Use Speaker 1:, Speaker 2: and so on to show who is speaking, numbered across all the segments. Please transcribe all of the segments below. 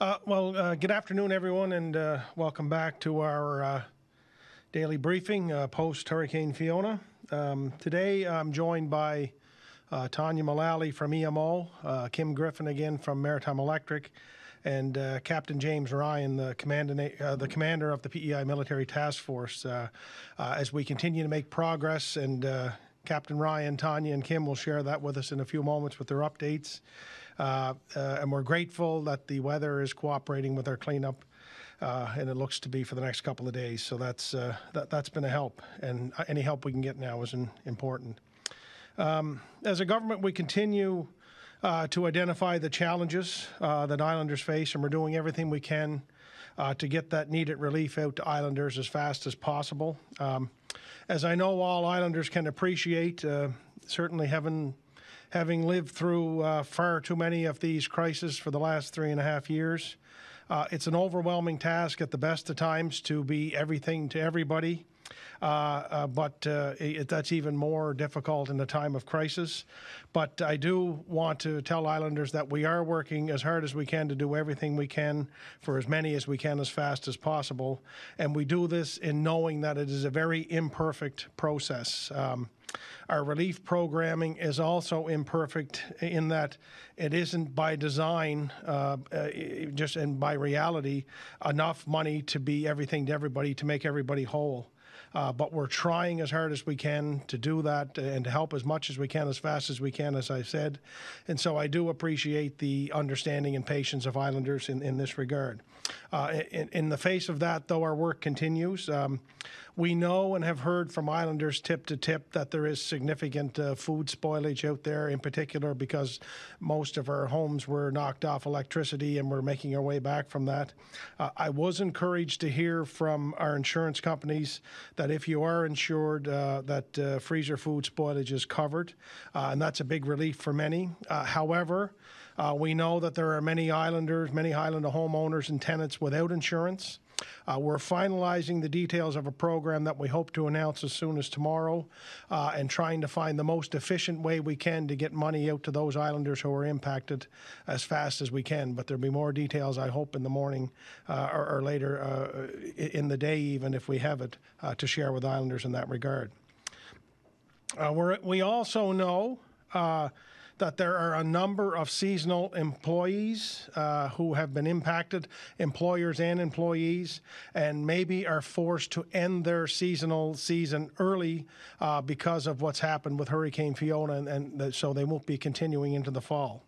Speaker 1: Uh, well, uh, good afternoon, everyone, and uh, welcome back to our uh, daily briefing uh, post Hurricane Fiona. Um, today, I'm joined by uh, Tanya Mullally from EMO, Kim Griffin again from Maritime Electric, and Captain James Ryan, the, commandant, uh, the commander of the PEI Military Task Force, as we continue to make progress. And Captain Ryan, Tanya, and Kim will share that with us in a few moments with their updates. Uh, uh, and we're grateful that the weather is cooperating with our cleanup. Uh, and it looks to be for the next couple of days. So that's that, that's been a help, and any help we can get now is important. Um, as a government, we continue uh, to identify the challenges uh, that islanders face, and we're doing everything we can uh, to get that needed relief out to islanders as fast as possible. Um, as I know all islanders can appreciate, certainly having having lived through uh, far too many of these crises for the last three and a half years. Uh, it's an overwhelming task at the best of times to be everything to everybody. Uh, uh, but uh, it, that's even more difficult in a time of crisis. But I do want to tell Islanders that we are working as hard as we can to do everything we can for as many as we can as fast as possible. And we do this in knowing that it is a very imperfect process. Um, our relief programming is also imperfect in that it isn't by design, uh, uh, just and by reality, enough money to be everything to everybody to make everybody whole. Uh, but we're trying as hard as we can to do that and to help as much as we can, as fast as we can, as I said. And so I do appreciate the understanding and patience of Islanders in, in this regard. Uh, in, in, the face of that, though, our work continues. Um, we know and have heard from Islanders tip to tip that there is significant uh, food spoilage out there, in particular because most of our homes were knocked off electricity and we're making our way back from that. Uh, I was encouraged to hear from our insurance companies that if you are insured, uh, that uh, freezer food spoilage is covered, uh, and that's a big relief for many. However, uh, we know that there are many islanders, many Islander homeowners and tenants without insurance. Uh, we're finalizing the details of a program that we hope to announce as soon as tomorrow uh, and trying to find the most efficient way we can to get money out to those islanders who are impacted as fast as we can. But there'll be more details, I hope, in the morning uh, or, or, later uh, in the day, even if we have it, uh, to share with islanders in that regard. Uh, we also know that there are a number of seasonal employees uh, who have been impacted, employers and employees, and maybe are forced to end their seasonal season early uh, because of what's happened with Hurricane Fiona, and, and so they won't be continuing into the fall.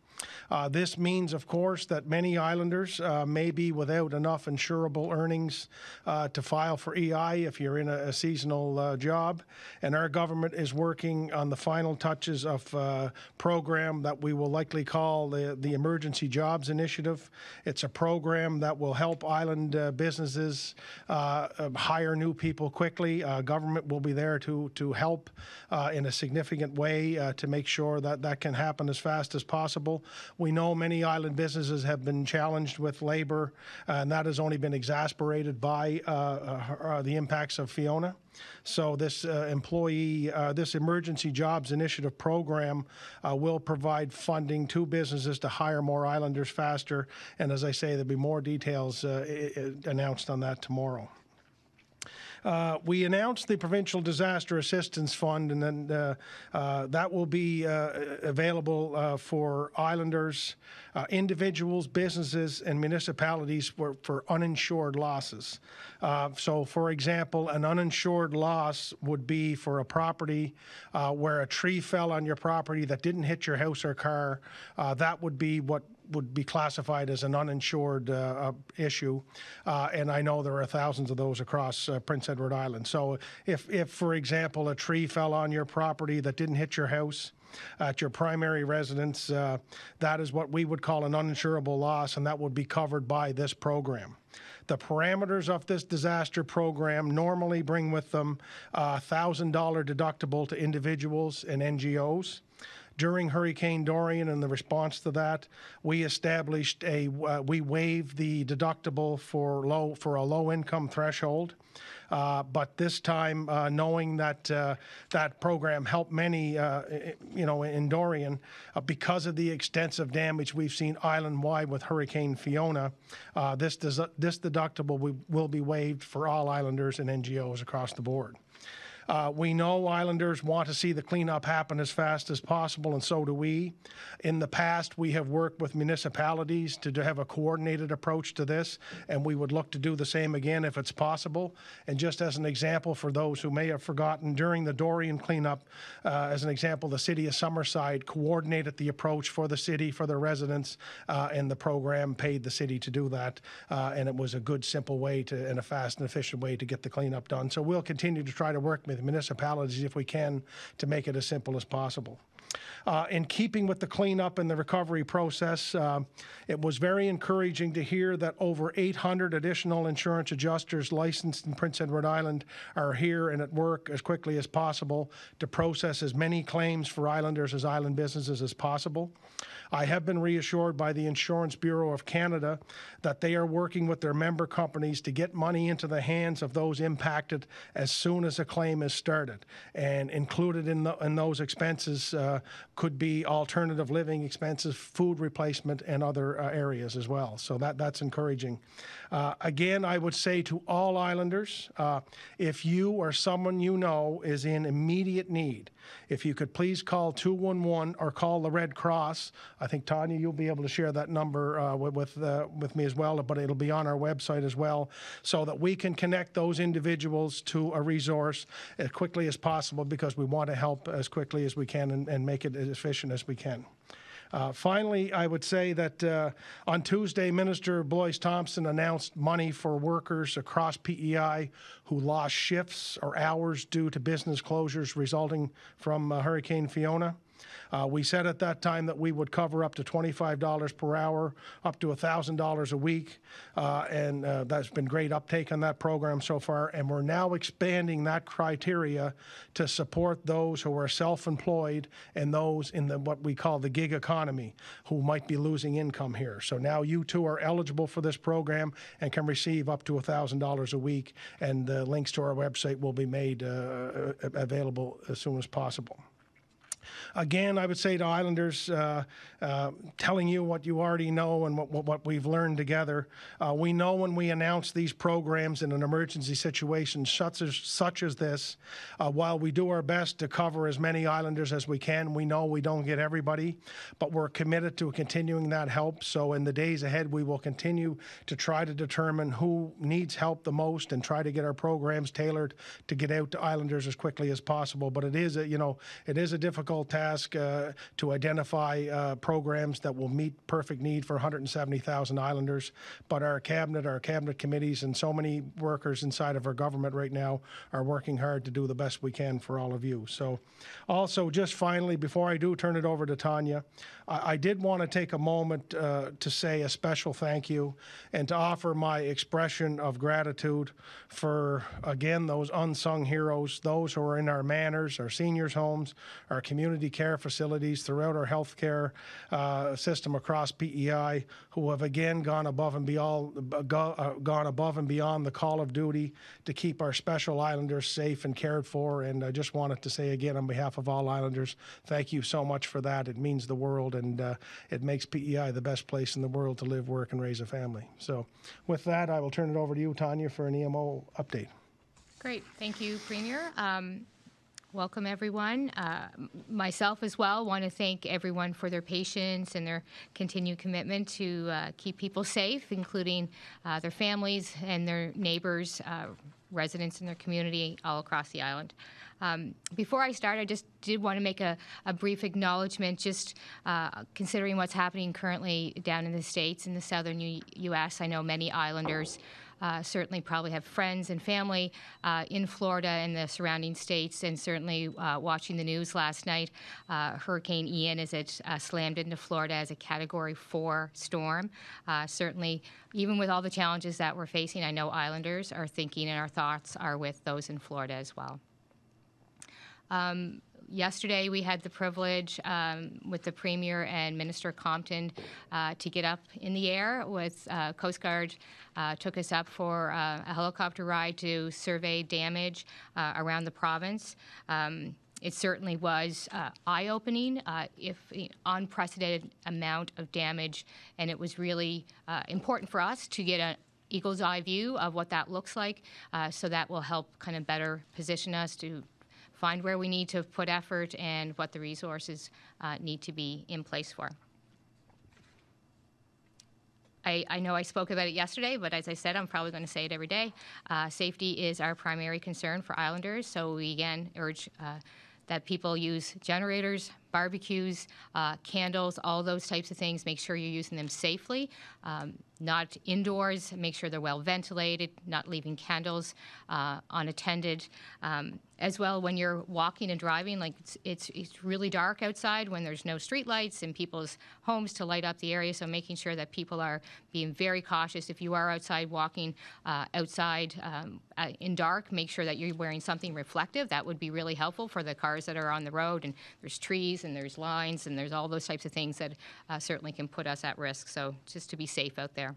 Speaker 1: Uh, this means, of course, that many islanders uh, may be without enough insurable earnings uh, to file for EI if you're in a, a seasonal uh, job. And our government is working on the final touches of a uh, program that we will likely call the, the Emergency Jobs Initiative. It's a program that will help island uh, businesses hire new people quickly. government will be there to, to help in a significant way to make sure that that can happen as fast as possible. We know many island businesses have been challenged with labor, uh, and that has only been exasperated by uh, uh, the impacts of Fiona. So this uh, employee, uh, this emergency jobs initiative program uh, will provide funding to businesses to hire more islanders faster. And as I say, there'll be more details announced on that tomorrow. Uh, we announced the Provincial Disaster Assistance Fund, and then uh, uh, that will be uh, available uh, for islanders, uh, individuals, businesses, and municipalities for, for uninsured losses. so, for example, an uninsured loss would be for a property where a tree fell on your property that didn't hit your house or car. that would be what would be classified as an uninsured uh, issue, uh, and I know there are thousands of those across uh, Prince Edward Island. So if, if, for example, a tree fell on your property that didn't hit your house, at your primary residence, uh, that is what we would call an uninsurable loss, and that would be covered by this program. The parameters of this disaster program normally bring with them a $1,000 deductible to individuals and NGOs during Hurricane Dorian and the response to that, we established a uh, we waived the deductible for low for a low income threshold. Uh, but this time, uh, knowing that uh, that program helped many, uh, you know, in Dorian, uh, because of the extensive damage we've seen island-wide with Hurricane Fiona, this des- this deductible will, will be waived for all islanders and NGOs across the board. Uh, we know Islanders want to see the cleanup happen as fast as possible, and so do we. In the past, we have worked with municipalities to, have a coordinated approach to this, and we would look to do the same again if it's possible. And just as an example, for those who may have forgotten, during the Dorian cleanup, uh, as an example, the city of Summerside coordinated the approach for the city, for the residents, uh, and the program paid the city to do that. Uh, and it was a good, simple way to, and a fast and efficient way to get the cleanup done. So we'll continue to try to work with municipalities if we can to make it as simple as possible. Uh, in keeping with the cleanup and the recovery process, uh, it was very encouraging to hear that over 800 additional insurance adjusters licensed in Prince Edward Island are here and at work as quickly as possible to process as many claims for islanders as island businesses as possible. I have been reassured by the Insurance Bureau of Canada that they are working with their member companies to get money into the hands of those impacted as soon as a claim is started. And included in, the, in those expenses uh, could be alternative living expenses, food replacement, and other uh, areas as well. So that, that's encouraging. Uh, again, I would say to all islanders, uh, if you or someone you know is in immediate need, if you could please call 211 or call the Red Cross. I think Tanya, you'll be able to share that number uh, with with, uh, with me as well, but it'll be on our website as well, so that we can connect those individuals to a resource as quickly as possible because we want to help as quickly as we can and, and make it as efficient as we can. Uh, finally, I would say that uh, on Tuesday, Minister Blois Thompson announced money for workers across PEI who lost shifts or hours due to business closures resulting from uh, Hurricane Fiona. Uh, we said at that time that we would cover up to $25 per hour, up to $1,000 a week, uh, and uh, that's been great uptake on that program so far. And we're now expanding that criteria to support those who are self-employed and those in the what we call the gig economy who might be losing income here. So now you too are eligible for this program and can receive up to $1,000 a week. And the links to our website will be made uh, available as soon as possible. Again, I would say to Islanders, uh, uh, telling you what you already know and what, what, we've learned together. Uh, we know when we announce these programs in an emergency situation such as, such as this, uh, while we do our best to cover as many Islanders as we can, we know we don't get everybody, but we're committed to continuing that help. So in the days ahead, we will continue to try to determine who needs help the most and try to get our programs tailored to get out to Islanders as quickly as possible. But it is, a, you know, it is a difficult task uh, to identify uh, programs that will meet perfect need for 170,000 Islanders. But our cabinet, our cabinet committees, and so many workers inside of our government right now are working hard to do the best we can for all of you. So, also, just finally, before I do turn it over to Tanya, I, I did want to take a moment uh, to say a special thank you and to offer my expression of gratitude for, again, those unsung heroes, those who are in our manors, our seniors' homes, our community care facilities, throughout our healthcare uh, system across PEI, who have again gone above and beyond, go, uh, gone above and beyond the call of duty to keep our special islanders safe and cared for. And I just wanted to say again, on behalf of all islanders, thank you so much for that. It means the world, and uh, it makes PEI the best place in the world to live, work, and raise a family. So, with that, I will turn it over to you, Tanya, for an EMO update.
Speaker 2: Great, thank you, Premier. Um, Welcome, everyone. Uh, Myself as well, want to thank everyone for their patience and their continued commitment to uh, keep people safe, including uh, their families and their neighbors, uh, residents in their community all across the island. Um, Before I start, I just did want to make a a brief acknowledgement, just uh, considering what's happening currently down in the States, in the southern U- U.S. I know many islanders uh, certainly probably have friends and family uh, in Florida and the surrounding states, and certainly uh, watching the news last night, uh, Hurricane Ian as it uh, slammed into Florida as a Category 4 storm. Certainly, even with all the challenges that we're facing, I know Islanders are thinking and our thoughts are with those in Florida as well yesterday, we had the privilege um, with the Premier and Minister Compton uh, to get up in the air with uh, Coast Guard. Uh, took us up for uh, a helicopter ride to survey damage uh, around the province. Um, it certainly was uh, eye-opening, uh, if unprecedented amount of damage, and it was really uh, important for us to get an eagle's eye view of what that looks like. So that will help kind of better position us to find where we need to put effort and what the resources uh, need to be in place for. I, I, know I spoke about it yesterday, but as I said, I'm probably going to say it every day. Uh, safety is our primary concern for Islanders, so we again urge uh, that people use generators, barbecues, uh, candles, all those types of things. Make sure you're using them safely, um, not indoors. Make sure they're well ventilated, not leaving candles uh, unattended. Um, as well, when you're walking and driving, like it's, it's, it's really dark outside when there's no street lights in people's homes to light up the area. So making sure that people are being very cautious. If you are outside walking uh, outside um, uh, in dark, make sure that you're wearing something reflective. That would be really helpful for the cars that are on the road. And there's trees and there's lines and there's all those types of things that uh, certainly can put us at risk. So just to be safe out there.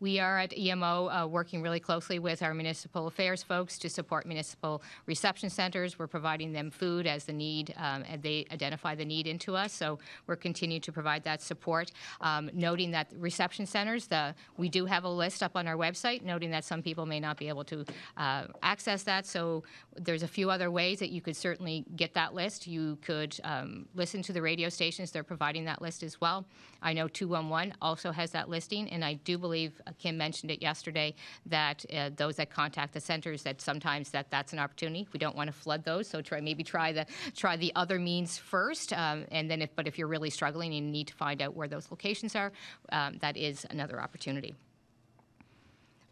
Speaker 2: We are at EMO uh, working really closely with our municipal affairs folks to support municipal reception centers. We're providing them food as the need, um, and they identify the need into us. So we're continuing to provide that support. Um, noting that reception centers, the, we do have a list up on our website, noting that some people may not be able to uh, access that. So there's a few other ways that you could certainly get that list. You could um, listen to the radio stations, they're providing that list as well. I know 211 also has that listing, and I do believe Kim mentioned it yesterday that uh, those that contact the centers that sometimes that that's an opportunity. We don't want to flood those, so try maybe try the try the other means first, um, and then if but if you're really struggling and you need to find out where those locations are, um, that is another opportunity.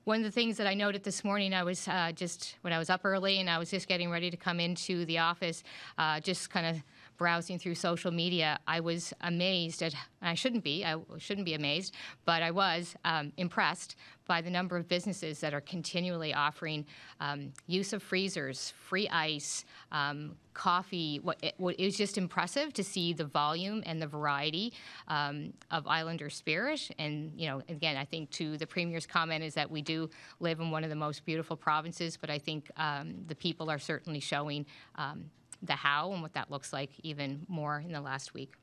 Speaker 2: One of the things that I noted this morning, I was uh, just when I was up early and I was just getting ready to come into the office, uh, just kind of browsing through social media, I was amazed at, I shouldn't be, I shouldn't be amazed, but I was um, impressed by the number of businesses that are continually offering um, use of freezers, free ice, um, coffee. What it, what, it, was just impressive to see the volume and the variety um, of Islander spirit. And, you know, again, I think to the Premier's comment is that we do live in one of the most beautiful provinces, but I think um, the people are certainly showing um, the how and what that looks like even more in the last week.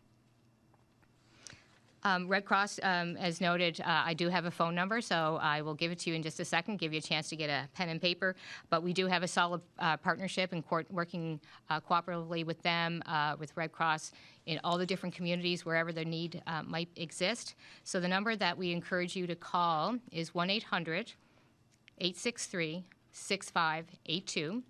Speaker 2: Um, Red Cross, um, as noted, uh, I do have a phone number, so I will give it to you in just a second, give you a chance to get a pen and paper. But we do have a solid uh, partnership and working uh, cooperatively with them, uh, with Red Cross, in all the different communities wherever the need uh, might exist. So the number that we encourage you to call is 1 800 863 6582.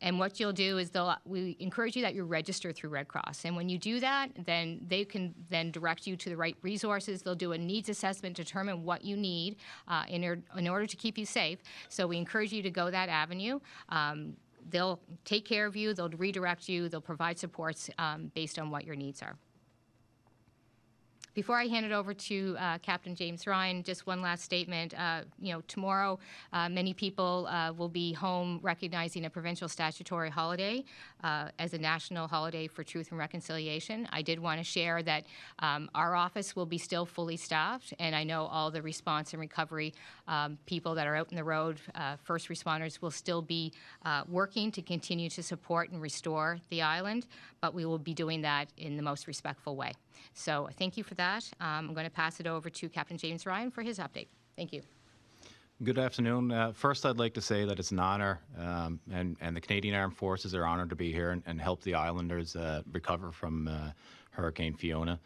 Speaker 2: And what you'll do is they'll we encourage you that you register through Red Cross. And when you do that, then they can then direct you to the right resources. They'll do a needs assessment, determine what you need uh, in, er, in order to keep you safe. So we encourage you to go that avenue. Um, they'll take care of you. They'll redirect you. They'll provide supports um, based on what your needs are. Before I hand it over to uh, Captain James Ryan, just one last statement. Uh, you know, tomorrow, uh, many people uh, will be home recognizing a provincial statutory holiday uh, as a national holiday for truth and reconciliation. I did want to share that um, our office will be still fully staffed, and I know all the response and recovery um, people that are out in the road, first responders, will still be working to continue to support and restore the island, but we will be doing that in the most respectful way. So thank you for that. Um, I'm going to pass it over to Captain James Ryan for his update. Thank you.
Speaker 3: Good afternoon. Uh, first, I'd like to say that it's an honor, um, and, and the Canadian Armed Forces are honored to be here and, and help the islanders uh, recover from uh, Hurricane Fiona.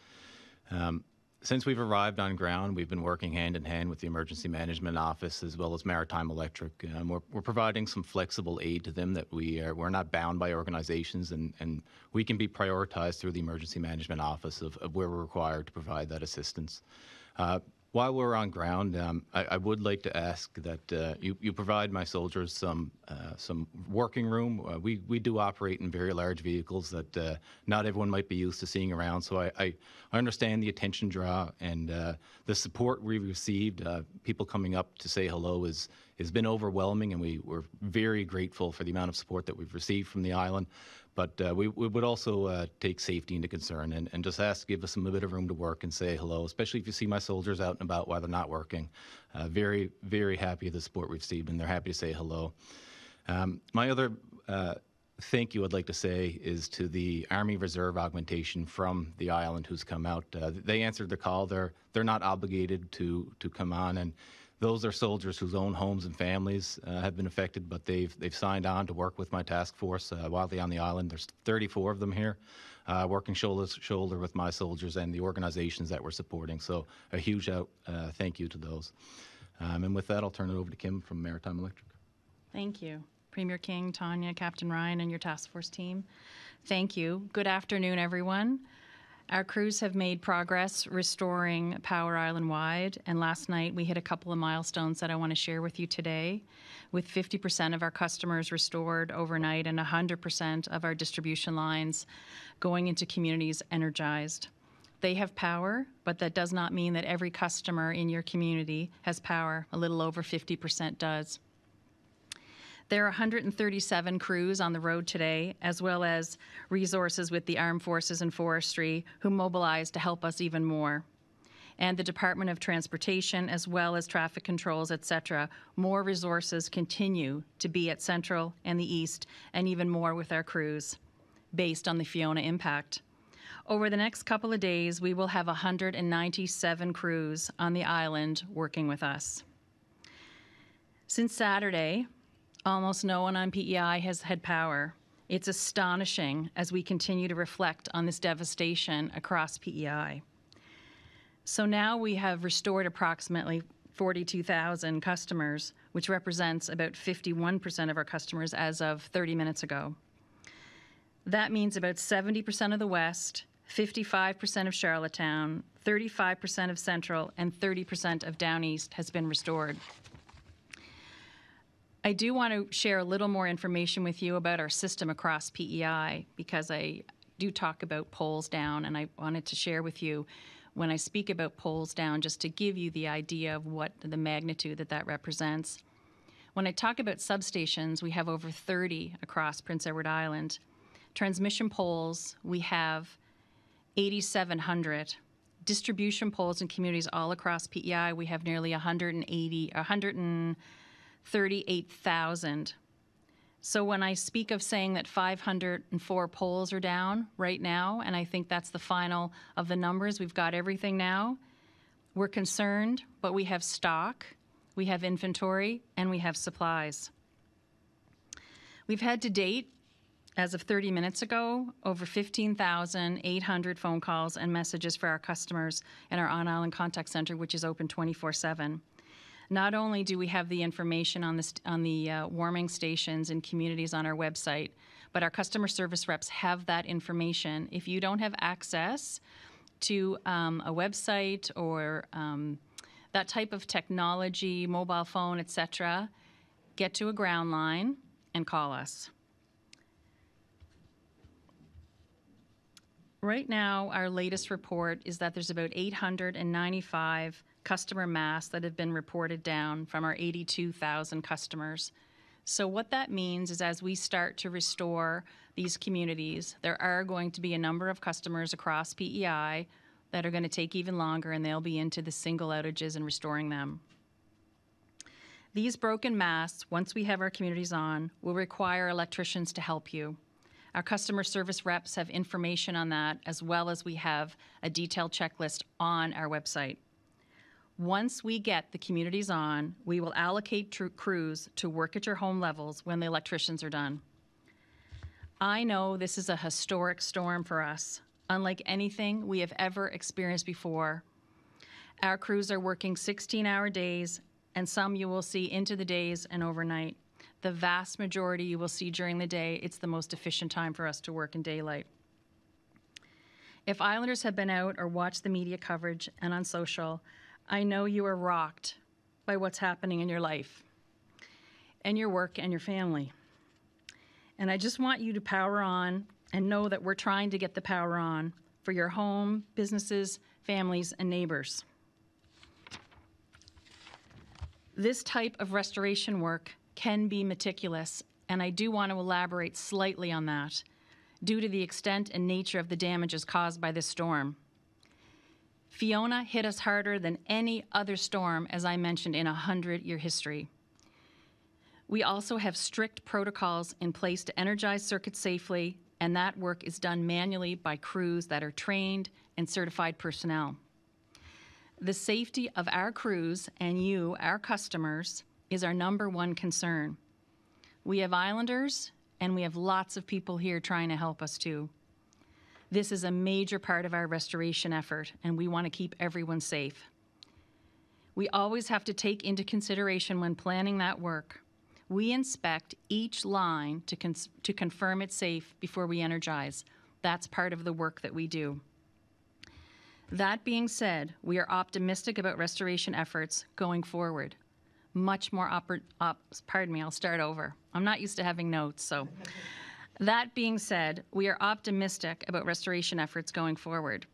Speaker 3: Um, since we've arrived on ground, we've been working hand in hand with the Emergency Management Office as well as Maritime Electric. Um, we're, we're, providing some flexible aid to them that we are, we're not bound by organizations and, and we can be prioritized through the Emergency Management Office of, of where we're required to provide that assistance. Uh, while we're on ground, um, I, I, would like to ask that uh, you, you, provide my soldiers some uh, some working room. Uh, we we do operate in very large vehicles that uh, not everyone might be used to seeing around. So I, I, I understand the attention draw and uh, the support we've received. Uh, people coming up to say hello is has been overwhelming, and we we're very grateful for the amount of support that we've received from the island. But uh, we, we would also uh, take safety into concern and, and just ask give us a bit of room to work and say hello, especially if you see my soldiers out and about while they're not working. Uh, very, very happy the support we've received, and they're happy to say hello. Um, my other uh, thank you I'd like to say is to the Army Reserve augmentation from the island who's come out. Uh, they answered the call. They're they're not obligated to to come on, and those are soldiers whose own homes and families uh, have been affected, but they've they've signed on to work with my task force uh, while they're on the island. There's 34 of them here, uh, working shoulder to shoulder with my soldiers and the organizations that we're supporting. So a huge out uh, thank you to those. Um, and with that, I'll turn it over to Kim from Maritime Electric.
Speaker 4: Thank you. Premier King, Tanya, Captain Ryan, and your task force team. Thank you. Good afternoon, everyone. Our crews have made progress restoring power island wide, and last night we hit a couple of milestones that I want to share with you today. With 50% of our customers restored overnight and 100% of our distribution lines going into communities energized. They have power, but that does not mean that every customer in your community has power. A little over 50% does. There are 137 crews on the road today, as well as resources with the Armed Forces and Forestry who mobilized to help us even more. And the Department of Transportation, as well as traffic controls, et cetera, more resources continue to be at Central and the East, and even more with our crews, based on the Fiona impact. Over the next couple of days, we will have 197 crews on the island working with us. Since Saturday, almost no one on PEI has had power. It's astonishing as we continue to reflect on this devastation across PEI. So now we have restored approximately 42,000 customers, which represents about 51% of our customers as of 30 minutes ago. That means about 70% of the West, 55% of Charlottetown, 35% of Central, and 30% of Down East has been restored. I do want to share a little more information with you about our system across PEI because I do talk about poles down, and I wanted to share with you when I speak about poles down just to give you the idea of what the magnitude that that represents. When I talk about substations, we have over 30 across Prince Edward Island. Transmission poles, we have 8,700. Distribution poles in communities all across PEI, we have nearly 180, 100 and 38,000. So when I speak of saying that 504 poles are down right now, and I think that's the final of the numbers, we've got everything now. We're concerned, but we have stock, we have inventory, and we have supplies. We've had to date, as of 30 minutes ago, over 15,800 phone calls and messages for our customers in our on island contact center, which is open 24 7. Not only do we have the information on the, on the uh, warming stations and communities on our website, but our customer service reps have that information. If you don't have access to um, a website or um, that type of technology, mobile phone, etc., get to a ground line and call us. Right now, our latest report is that there's about 895 customer mass that have been reported down from our 82,000 customers. So, what that means is as we start to restore these communities, there are going to be a number of customers across PEI that are going to take even longer and they'll be into the single outages and restoring them. These broken masts, once we have our communities on, will require electricians to help you. Our customer service reps have information on that, as well as we have a detailed checklist on our website. Once we get the communities on, we will allocate tr- crews to work at your home levels when the electricians are done. I know this is a historic storm for us, unlike anything we have ever experienced before. Our crews are working 16 hour days, and some you will see into the days and overnight. The vast majority you will see during the day. It's the most efficient time for us to work in daylight. If Islanders have been out or watched the media coverage and on social, I know you are rocked by what's happening in your life and your work and your family. And I just want you to power on and know that we're trying to get the power on for your home, businesses, families, and neighbors. This type of restoration work can be meticulous, and I do want to elaborate slightly on that due to the extent and nature of the damages caused by this storm. Fiona hit us harder than any other storm, as I mentioned, in a 100 year history. We also have strict protocols in place to energize circuits safely, and that work is done manually by crews that are trained and certified personnel. The safety of our crews and you, our customers, is our number one concern. We have islanders, and we have lots of people here trying to help us too. This is a major part of our restoration effort, and we want to keep everyone safe. We always have to take into consideration when planning that work. We inspect each line to, cons- to confirm it's safe before we energize. That's part of the work that we do. That being said, we are optimistic about restoration efforts going forward. Much more oppor- op- pardon me, I'll start over. I'm not used to having notes, so. That being said, we are optimistic about restoration efforts going forward.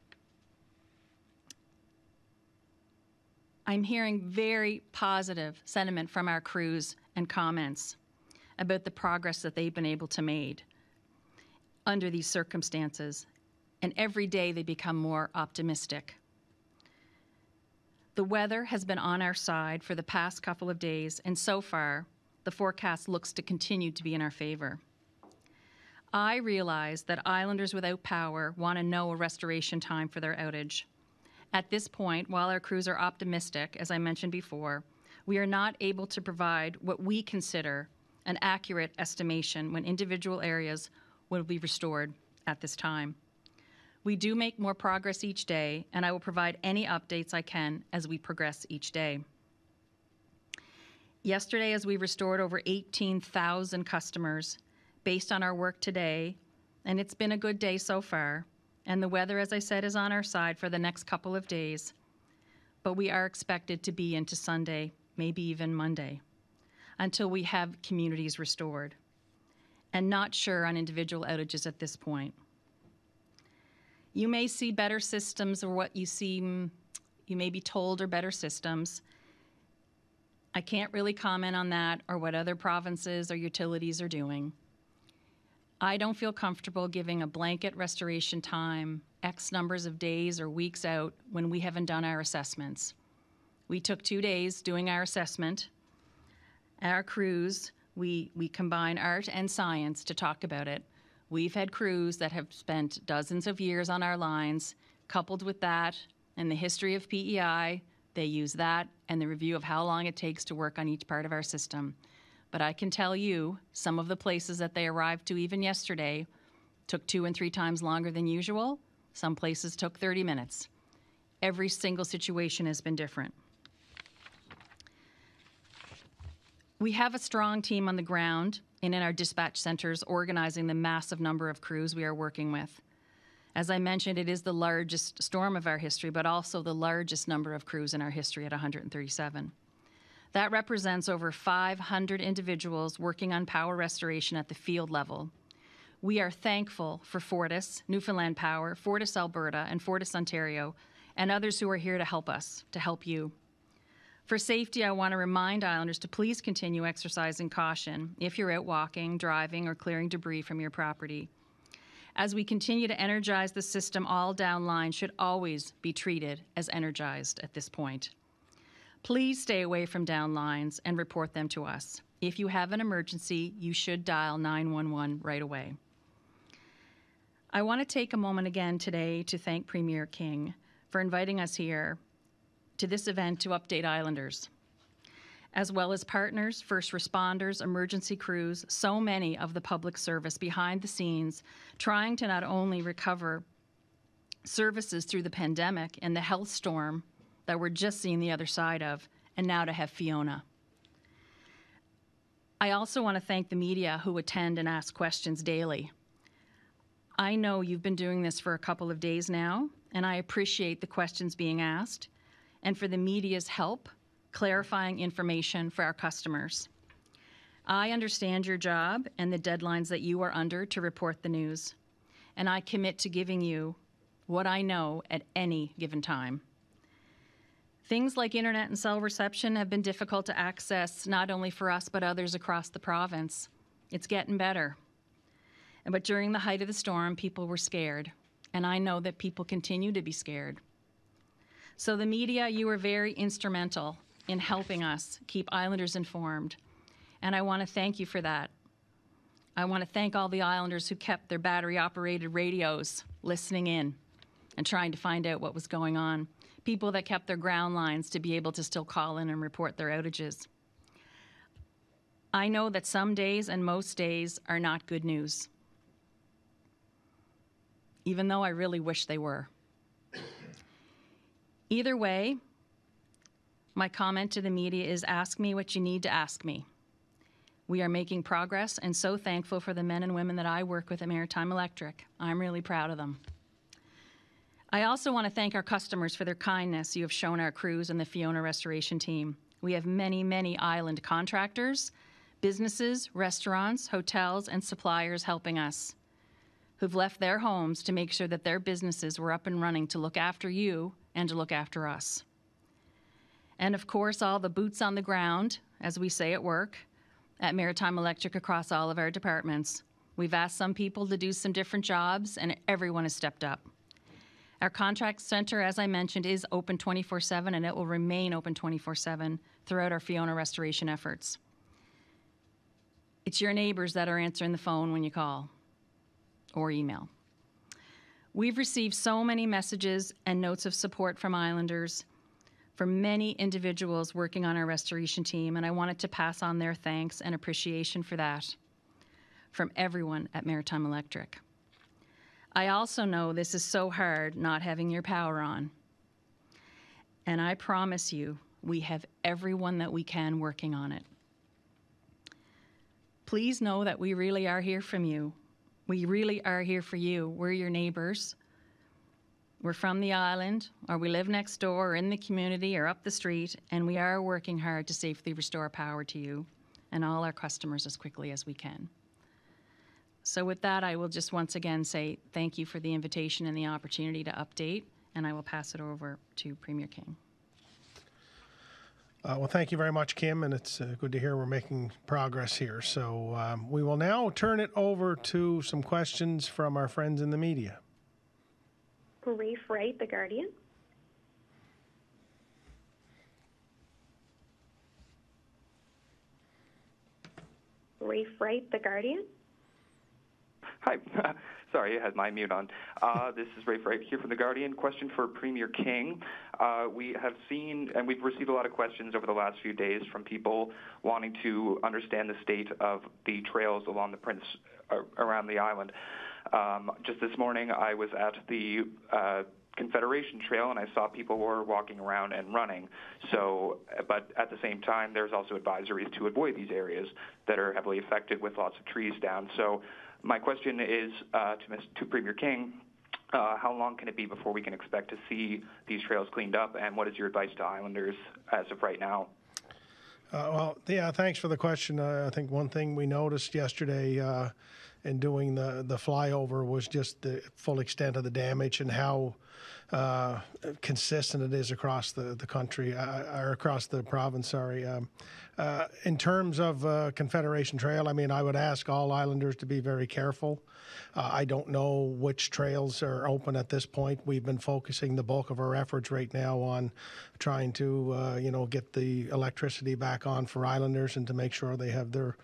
Speaker 4: I'm hearing very positive sentiment from our crews and comments about the progress that they've been able to make under these circumstances and every day they become more optimistic. The weather has been on our side for the past couple of days, and so far, the forecast looks to continue to be in our favor. I realize that islanders without power want to know a restoration time for their outage. At this point, while our crews are optimistic, as I mentioned before, we are not able to provide what we consider an accurate estimation when individual areas will be restored at this time. We do make more progress each day, and I will provide any updates I can as we progress each day. Yesterday, as we restored over 18,000 customers, based on our work today, and it's been a good day so far, and the weather, as I said, is on our side for the next couple of days, but we are expected to be into Sunday, maybe even Monday, until we have communities restored, and not sure on individual outages at this point. You may see better systems or what you seem, you may be told are better systems. I can't really comment on that or what other provinces or utilities are doing. I don't feel comfortable giving a blanket restoration time, X numbers of days or weeks out when we haven't done our assessments. We took two days doing our assessment. Our crews, we, we combine art and science to talk about it. We've had crews that have spent dozens of years on our lines. Coupled with that and the history of PEI, they use that and the review of how long it takes to work on each part of our system. But I can tell you, some of the places that they arrived to even yesterday took two and three times longer than usual. Some places took 30 minutes. Every single situation has been different. We have a strong team on the ground and in our dispatch centers organizing the massive number of crews we are working with. As I mentioned, it is the largest storm of our history, but also the largest number of crews in our history at 137. That represents over 500 individuals working on power restoration at the field level. We are thankful for Fortis, Newfoundland Power, Fortis Alberta, and Fortis Ontario, and others who are here to help us, to help you. For safety, I want to remind Islanders to please continue exercising caution if you're out walking, driving, or clearing debris from your property. As we continue to energize the system, all downline should always be treated as energized at this point. Please stay away from downlines and report them to us. If you have an emergency, you should dial 911 right away. I want to take a moment again today to thank Premier King for inviting us here to this event to update Islanders, as well as partners, first responders, emergency crews, so many of the public service behind the scenes, trying to not only recover services through the pandemic and the health storm that we're just seeing the other side of, and now to have Fiona. I also want to thank the media who attend and ask questions daily. I know you've been doing this for a couple of days now, and I appreciate the questions being asked and for the media's help clarifying information for our customers. I understand your job and the deadlines that you are under to report the news, and I commit to giving you what I know at any given time. Things like internet and cell reception have been difficult to access not only for us but others across the province. It's getting better. But during the height of the storm, people were scared. And I know that people continue to be scared. So, the media, you were very instrumental in helping us keep Islanders informed. And I want to thank you for that. I want to thank all the Islanders who kept their battery operated radios listening in and trying to find out what was going on. People that kept their ground lines to be able to still call in and report their outages. I know that some days and most days are not good news, even though I really wish they were. Either way, my comment to the media is ask me what you need to ask me. We are making progress and so thankful for the men and women that I work with at Maritime Electric. I'm really proud of them. I also want to thank our customers for their kindness you have shown our crews and the Fiona Restoration team. We have many, many island contractors, businesses, restaurants, hotels, and suppliers helping us who've left their homes to make sure that their businesses were up and running to look after you and to look after us. And of course, all the boots on the ground, as we say at work, at Maritime Electric across all of our departments. We've asked some people to do some different jobs, and everyone has stepped up. Our contract center, as I mentioned, is open 24 7 and it will remain open 24 7 throughout our Fiona restoration efforts. It's your neighbors that are answering the phone when you call or email. We've received so many messages and notes of support from Islanders, from many individuals working on our restoration team, and I wanted to pass on their thanks and appreciation for that from everyone at Maritime Electric. I also know this is so hard not having your power on. And I promise you, we have everyone that we can working on it. Please know that we really are here from you. We really are here for you. We're your neighbors. We're from the island, or we live next door, or in the community, or up the street, and we are working hard to safely restore power to you and all our customers as quickly as we can. So, with that, I will just once again say thank you for the invitation and the opportunity to update, and I will pass it over to Premier King.
Speaker 1: Uh, well, thank you very much, Kim, and it's uh, good to hear we're making progress here. So um, we will now turn it over to some questions from our friends in the media.
Speaker 5: Rafe Wright, The Guardian. Rafe Wright, The Guardian.
Speaker 6: Hi. Sorry, I had my mute on. Uh, this is Rafe Wright here from The Guardian. Question for Premier King. Uh, we have seen and we've received a lot of questions over the last few days from people wanting to understand the state of the trails along the Prince uh, around the island. Um, just this morning, I was at the uh, Confederation Trail, and I saw people were walking around and running. So, but at the same time, there's also advisories to avoid these areas that are heavily affected with lots of trees down. So, my question is uh, to, Premier King. Uh, how long can it be before we can expect to see these trails cleaned up, and what is your advice to islanders as of right now?
Speaker 1: Uh, well, yeah, thanks for the question. I think one thing we noticed yesterday in doing the flyover was just the full extent of the damage and how uh, consistent it is across the, the country, uh, or across the province, sorry. Um, uh, in terms of uh, Confederation Trail, I mean, I would ask all islanders to be very careful. Uh, I don't know which trails are open at this point. We've been focusing the bulk of our efforts right now on trying to, uh, you know, get the electricity back on for islanders and to make sure they have their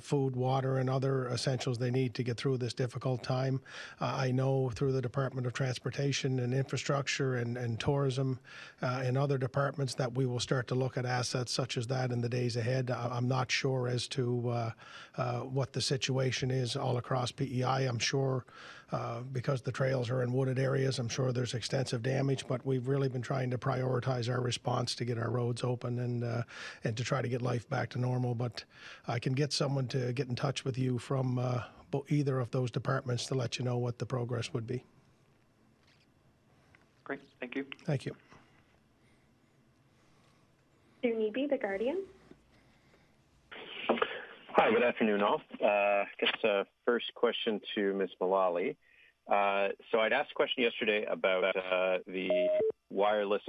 Speaker 1: food, water, and other essentials they need to get through this difficult time. I know through the Department of Transportation and Infrastructure and, and Tourism uh, and other departments that we will start to look at assets such as that in the days ahead. I, am not sure as to uh, uh, what the situation is all across PEI. I'm sure uh, because the trails are in wooded areas. I'm sure there's extensive damage, but we've really been trying to prioritize our response to get our roads open and uh, and to try to get life back to normal. But I can get someone to get in touch with you from uh, either of those departments to let you know what the progress would be.
Speaker 6: Great, thank you.
Speaker 1: Thank you.
Speaker 5: Stu Neatby, The Guardian.
Speaker 7: Hi, good afternoon, all. Uh, I guess uh, first question to Ms. Mullally. Uh, so I'd asked a question yesterday about uh, the wireless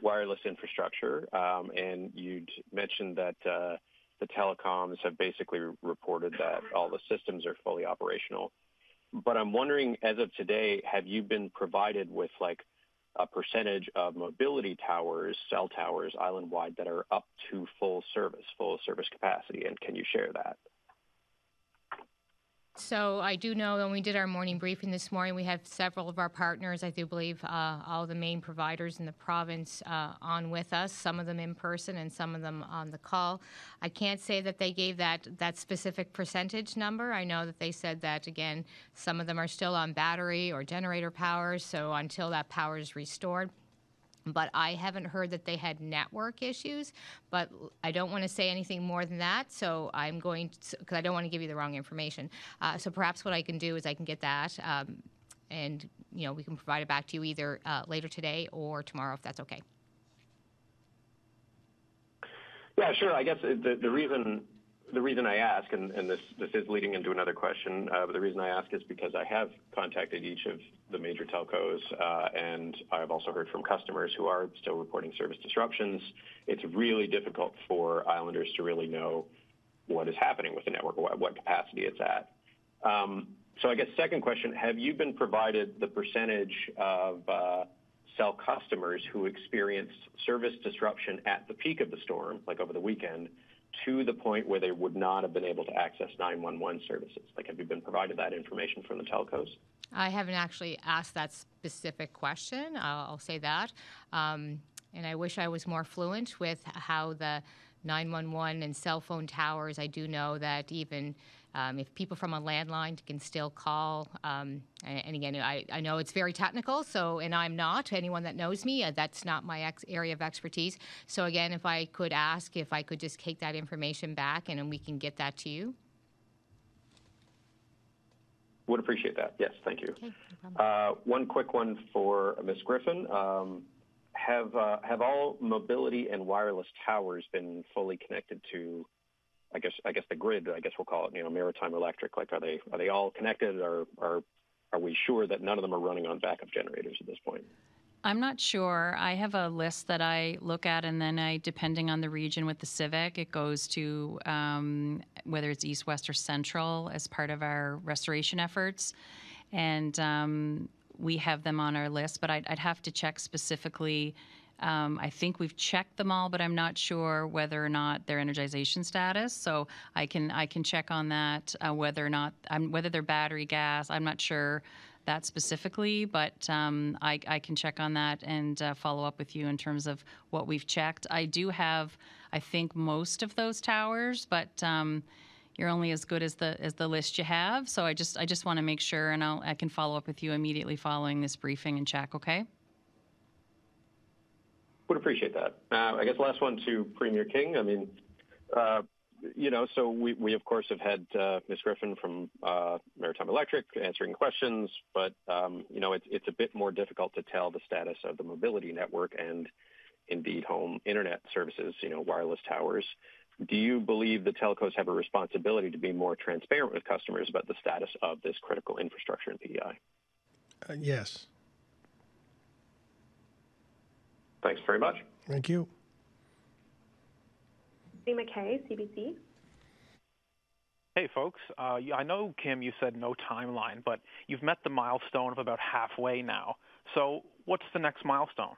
Speaker 7: wireless infrastructure, um, and you'd mentioned that uh, the telecoms have basically reported that all the systems are fully operational. But I'm wondering, as of today, have you been provided with like a percentage of mobility towers, cell towers, island-wide, that are up to full service, full service capacity, and can you share that?
Speaker 2: So I do know when we did our morning briefing this morning, we have several of our partners, I do believe uh, all the main providers in the province uh, on with us, some of them in person and some of them on the call. I can't say that they gave that, that specific percentage number. I know that they said that, again, some of them are still on battery or generator power, so until that power is restored, but I haven't heard that they had network issues. But I don't want to say anything more than that, so I'm going to, because I don't want to give you the wrong information. Uh, so perhaps what I can do is I can get that, um, and you know we can provide it back to you either uh, later today or tomorrow if that's okay.
Speaker 7: Yeah, sure. I guess the, the reason the reason I ask, and, and this, this is leading into another question, uh, but the reason I ask is because I have contacted each of the major telcos, uh, and I've also heard from customers who are still reporting service disruptions. It's really difficult for islanders to really know what is happening with the network, what, what capacity it's at. Um, so I guess second question, have you been provided the percentage of uh, cell customers who experienced service disruption at the peak of the storm, like over the weekend, to the point where they would not have been able to access 911 services? Like, have you been provided that information from the telcos?
Speaker 2: I haven't actually asked that specific question. I'll, I'll say that. Um, and I wish I was more fluent with how the 911 and cell phone towers, I do know that even um, if people from a landline can still call, um, and, and, again, I, I, know it's very technical, so, and I'm not, anyone that knows me, uh, that's not my ex- area of expertise. So, again, if I could ask if I could just take that information back and, and we can get that to you.
Speaker 7: Would appreciate that. Yes, thank you.
Speaker 2: Okay, no
Speaker 7: uh, one quick one for Ms. Griffin. Um, have uh, have all mobility and wireless towers been fully connected to I guess I guess the grid. I guess we'll call it, you know, maritime electric. Like, are they are they all connected, or are are we sure that none of them are running on backup generators at this point?
Speaker 4: I'm not sure. I have a list that I look at, and then I, depending on the region with the Civic, it goes to um, whether it's east, west, or central as part of our restoration efforts, and um, we have them on our list. But I'd, I'd have to check specifically um, I think we've checked them all, but I'm not sure whether or not their energization status. So I can I can check on that uh, whether or not um, whether they're battery gas. I'm not sure that specifically, but um, I, I, can check on that and uh, follow up with you in terms of what we've checked. I do have, I think, most of those towers, but um, you're only as good as the as the list you have. So I just I just want to make sure, and I'll, I can follow up with you immediately following this briefing and check. Okay.
Speaker 7: Would appreciate that. Uh, I guess last one to Premier King. I mean, uh, you know, so we, we of course have had uh, Ms. Griffin from Maritime Electric answering questions, but um, you know, it's it's a bit more difficult to tell the status of the mobility network and indeed home internet services, you know, wireless towers. Do you believe the telcos have a responsibility to be more transparent with customers about the status of this critical infrastructure in PEI?
Speaker 1: Yes.
Speaker 7: Thanks very much.
Speaker 1: Thank you.
Speaker 5: Lee McKay, CBC.
Speaker 8: Hey, folks. Uh, I know, Kim, you said no timeline, but you've met the milestone of about halfway now. So, what's the next milestone?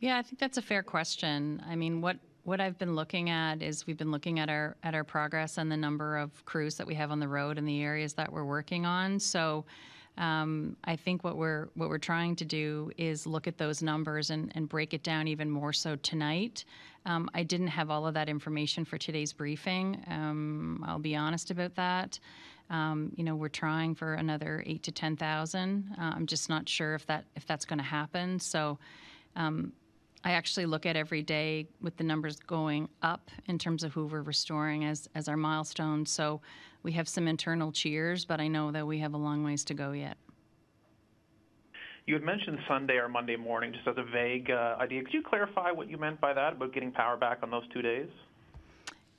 Speaker 4: Yeah, I think that's a fair question. I mean, what what I've been looking at is we've been looking at our at our progress and the number of crews that we have on the road and the areas that we're working on. So um, I think what we're what we're trying to do is look at those numbers and, and break it down even more so tonight. Um, I didn't have all of that information for today's briefing. Um, I'll be honest about that. Um, you know, we're trying for another eight to ten thousand. Uh, I'm just not sure if that if that's going to happen. So. Um, I actually look at every day with the numbers going up in terms of who we're restoring as, as our milestone. So we have some internal cheers, but I know that we have a long ways to go yet.
Speaker 8: You had mentioned Sunday or Monday morning just as a vague uh, idea. Could you clarify what you meant by that about getting power back on those two days?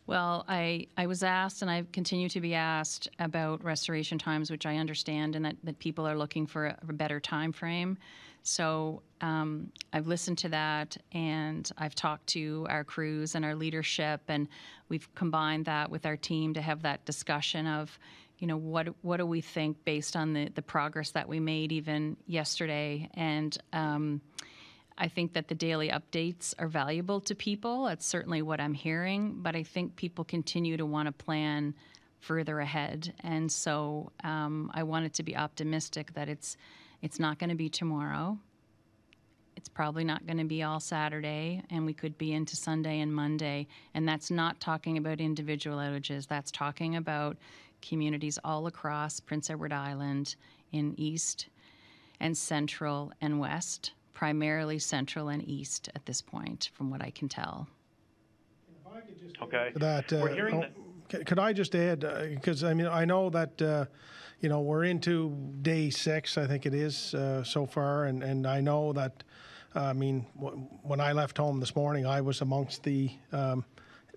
Speaker 4: Well, I, I was asked, and I continue to be asked about restoration times, which I understand, and that, that people are looking for a, a better time frame. So um, I've listened to that and I've talked to our crews and our leadership, and we've combined that with our team to have that discussion of, you know, what what do we think based on the the progress that we made even yesterday, and um, I think that the daily updates are valuable to people. That's certainly what I'm hearing, but I think people continue to want to plan further ahead, and so um, I wanted to be optimistic that it's it's not going to be tomorrow. It's probably not going to be all Saturday, and we could be into Sunday and Monday. And that's not talking about individual outages. That's talking about communities all across Prince Edward Island in East and Central and West, primarily Central and East at this point, from what I can tell.
Speaker 8: Okay.
Speaker 1: That, uh,
Speaker 8: We're hearing
Speaker 1: oh,
Speaker 8: that.
Speaker 1: Could I just add, because I mean, I know that, uh, you know, we're into day six, I think it is, uh, so far, and, and I know that, uh, I mean, w- when I left home this morning, I was amongst the, um,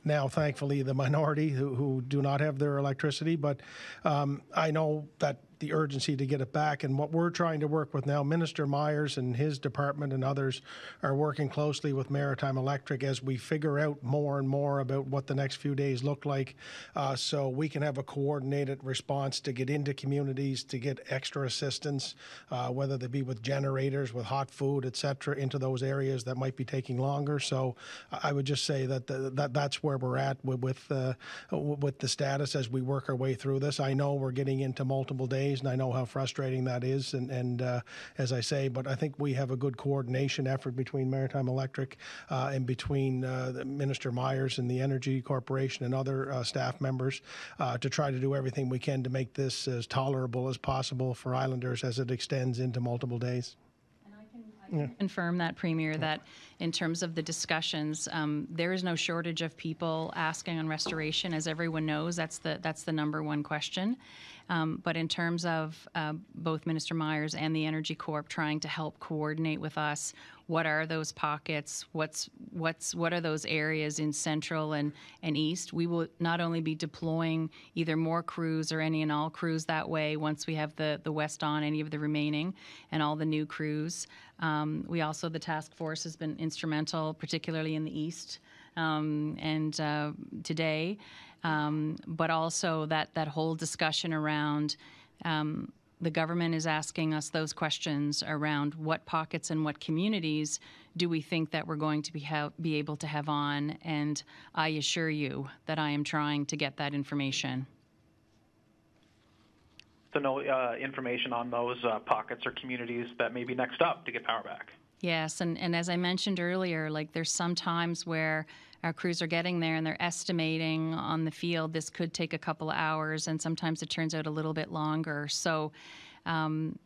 Speaker 1: now thankfully, the minority who, who do not have their electricity, but um, I know that the urgency to get it back. And what we're trying to work with now, Minister Myers and his department and others are working closely with Maritime Electric as we figure out more and more about what the next few days look like, uh, so we can have a coordinated response to get into communities to get extra assistance, uh, whether they be with generators, with hot food, et cetera, into those areas that might be taking longer. So I would just say that the, that that's where we're at with with, uh, with the status as we work our way through this. I know we're getting into multiple days, and I know how frustrating that is. And, and uh, as I say, but I think we have a good coordination effort between Maritime Electric uh, and between uh, Minister Myers and the Energy Corporation and other uh, staff members uh, to try to do everything we can to make this as tolerable as possible for Islanders as it extends into multiple days.
Speaker 4: And I can confirm that, Premier, that in terms of the discussions, um, there is no shortage of people asking on restoration. As everyone knows, that's the that's the number one question. Um, but in terms of uh, both Minister Myers and the Energy Corp trying to help coordinate with us, what are those pockets? What's what's what are those areas in Central and and East? We will not only be deploying either more crews or any and all crews that way once we have the the West on any of the remaining and all the new crews. Um, we also the task force has been instrumental, particularly in the East um, and uh, today, um, but also that that whole discussion around. Um, the government is asking us those questions around what pockets and what communities do we think that we're going to be ha- be able to have on, and I assure you that I am trying to get that information.
Speaker 8: So, no uh, information on those uh, pockets or communities that may be next up to get power back.
Speaker 4: Yes, and, and as I mentioned earlier, like there's some times where our crews are getting there and they're estimating on the field this could take a couple of hours, and sometimes it turns out a little bit longer. So um,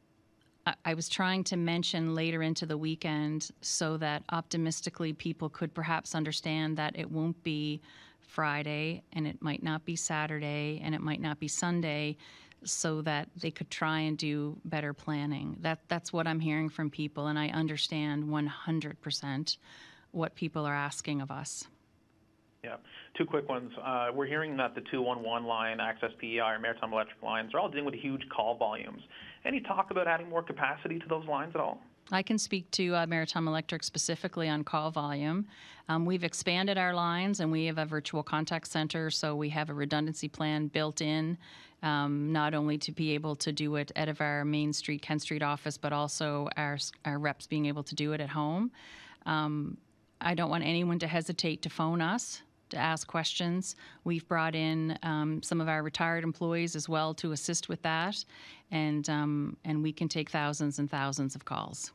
Speaker 4: I, I was trying to mention later into the weekend so that optimistically people could perhaps understand that it won't be Friday and it might not be Saturday and it might not be Sunday so that they could try and do better planning. That that's what I'm hearing from people and I understand 100% what people are asking of us.
Speaker 8: Yeah. Two quick ones. Uh, we're hearing that the 211 line, Access PEI, or Maritime Electric lines are all dealing with huge call volumes. Any talk about adding more capacity to those lines at all?
Speaker 4: I can speak to uh, Maritime Electric specifically on call volume. Um, we've expanded our lines and we have a virtual contact center, so we have a redundancy plan built in, um, not only to be able to do it out of our Main Street, Kent Street office, but also our, our reps being able to do it at home. Um, I don't want anyone to hesitate to phone us to ask questions. We've brought in um, some of our retired employees as well to assist with that, and um, and we can take thousands and thousands of calls.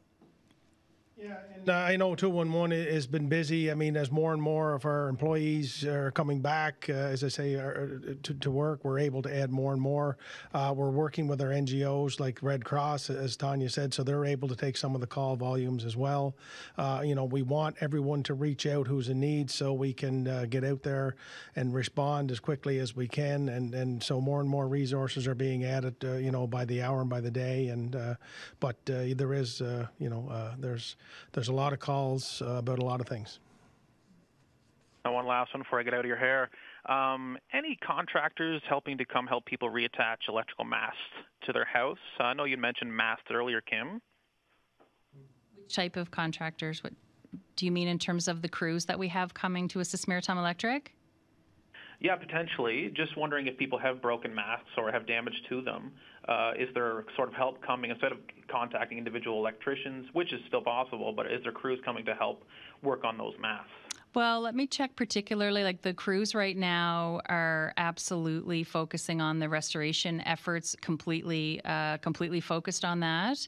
Speaker 1: Yeah, and uh, I know 211 has been busy. I mean, as more and more of our employees are coming back, uh, as I say, are, to, to work, we're able to add more and more. Uh, we're working with our NGOs like Red Cross, as Tanya said, so they're able to take some of the call volumes as well. Uh, you know, we want everyone to reach out who's in need so we can uh, get out there and respond as quickly as we can. And, and so more and more resources are being added, uh, you know, by the hour and by the day. And but there is, you know, there's there's a lot of calls uh, about a lot of things.
Speaker 8: And one last one before I get out of your hair. Um, any contractors helping to come help people reattach electrical masts to their house? I know you mentioned masts earlier, Kim.
Speaker 4: which type of contractors? What do you mean in terms of the crews that we have coming to assist Maritime Electric?
Speaker 8: Yeah, potentially. Just wondering if people have broken masts or have damage to them. Uh, is there sort of help coming instead of contacting individual electricians, which is still possible, but is there crews coming to help work on those masts?
Speaker 4: Well, let me check particularly. Like the crews right now are absolutely focusing on the restoration efforts, completely, uh, completely focused on that.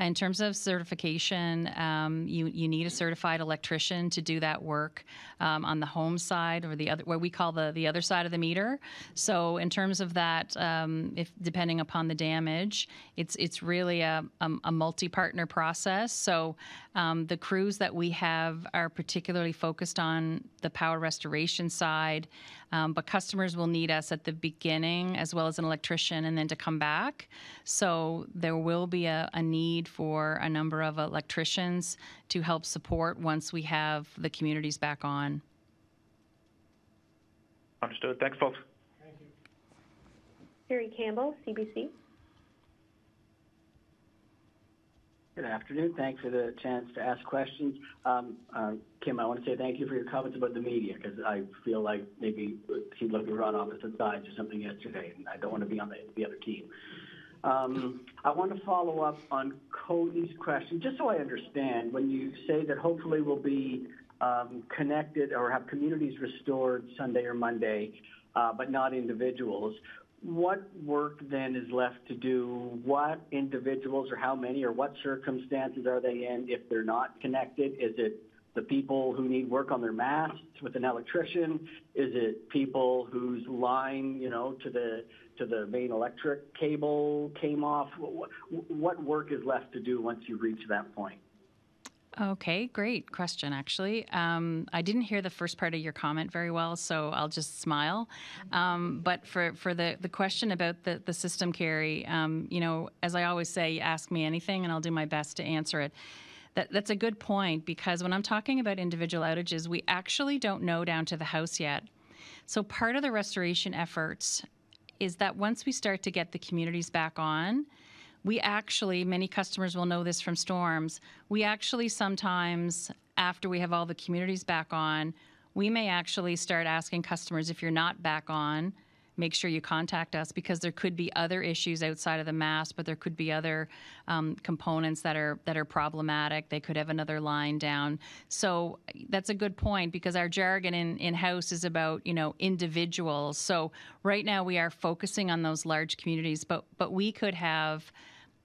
Speaker 4: In terms of certification, um, you you need a certified electrician to do that work um, on the home side or the other, what we call the the other side of the meter. So in terms of that, um, if depending upon the damage, it's it's really a, a, a multi-partner process. So um, the crews that we have are particularly focused on the power restoration side. Um, but customers will need us at the beginning as well as an electrician and then to come back. So there will be a, a need for a number of electricians to help support once we have the communities back on.
Speaker 8: Understood. Thanks, folks.
Speaker 5: Thank you. Kerry Campbell, CBC.
Speaker 9: Good afternoon. Thanks for the chance to ask questions. Um, uh, Kim, I want to say thank you for your comments about the media because I feel like maybe it seemed like we were on opposite sides or something yesterday, and I don't want to be on the, the other team. Um, I want to follow up on Cody's question, just so I understand. When you say that hopefully we'll be um, connected or have communities restored Sunday or Monday, uh, but not individuals, what work then is left to do? What individuals or how many or what circumstances are they in if they're not connected? Is it the people who need work on their masts with an electrician? Is it people whose line, you know, to the to the main electric cable came off? What, what work is left to do once you reach that point?
Speaker 4: Okay, great question, actually. Um, I didn't hear the first part of your comment very well, so I'll just smile. Um, but for, for the, the question about the, the system carry, um, you know, as I always say, ask me anything and I'll do my best to answer it. That, that's a good point because when I'm talking about individual outages, we actually don't know down to the house yet. So part of the restoration efforts is that once we start to get the communities back on, we actually, many customers will know this from storms, we actually sometimes, after we have all the communities back on, we may actually start asking customers if you're not back on, make sure you contact us because there could be other issues outside of the mast, but there could be other um, components that are that are problematic. They could have another line down. So that's a good point because our jargon in in house is about you know individuals. So right now we are focusing on those large communities, but but we could have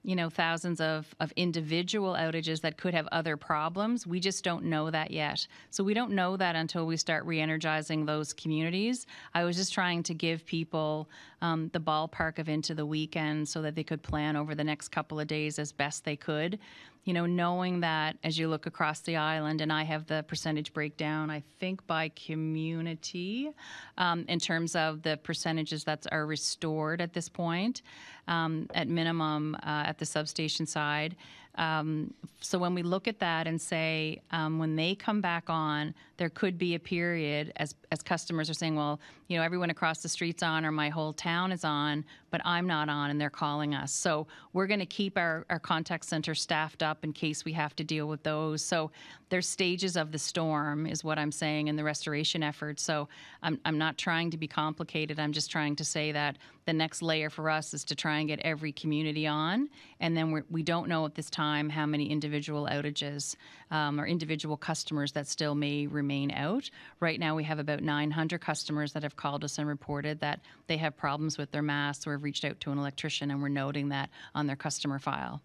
Speaker 4: you know, thousands of, of individual outages that could have other problems. We just don't know that yet. So we don't know that until we start re energizing those communities. I was just trying to give people um, the ballpark of into the weekend so that they could plan over the next couple of days as best they could you know, knowing that as you look across the island, and I have the percentage breakdown, I think by community, um, in terms of the percentages that are restored at this point, um, at minimum uh, at the substation side. Um, so when we look at that and say, um, when they come back on, there could be a period as as customers are saying, well, you know, everyone across the street's on or my whole town is on, but I'm not on, and they're calling us. So we're going to keep our, our contact center staffed up in case we have to deal with those. So there's stages of the storm, is what I'm saying, in the restoration effort. So I'm I'm not trying to be complicated. I'm just trying to say that the next layer for us is to try and get every community on, and then we're, we do not know at this time how many individual outages um, or individual customers that still may remain out. Right now, we have about 900 customers that have called us and reported that they have problems with their masts We've reached out to an electrician, and we're noting that on their customer file.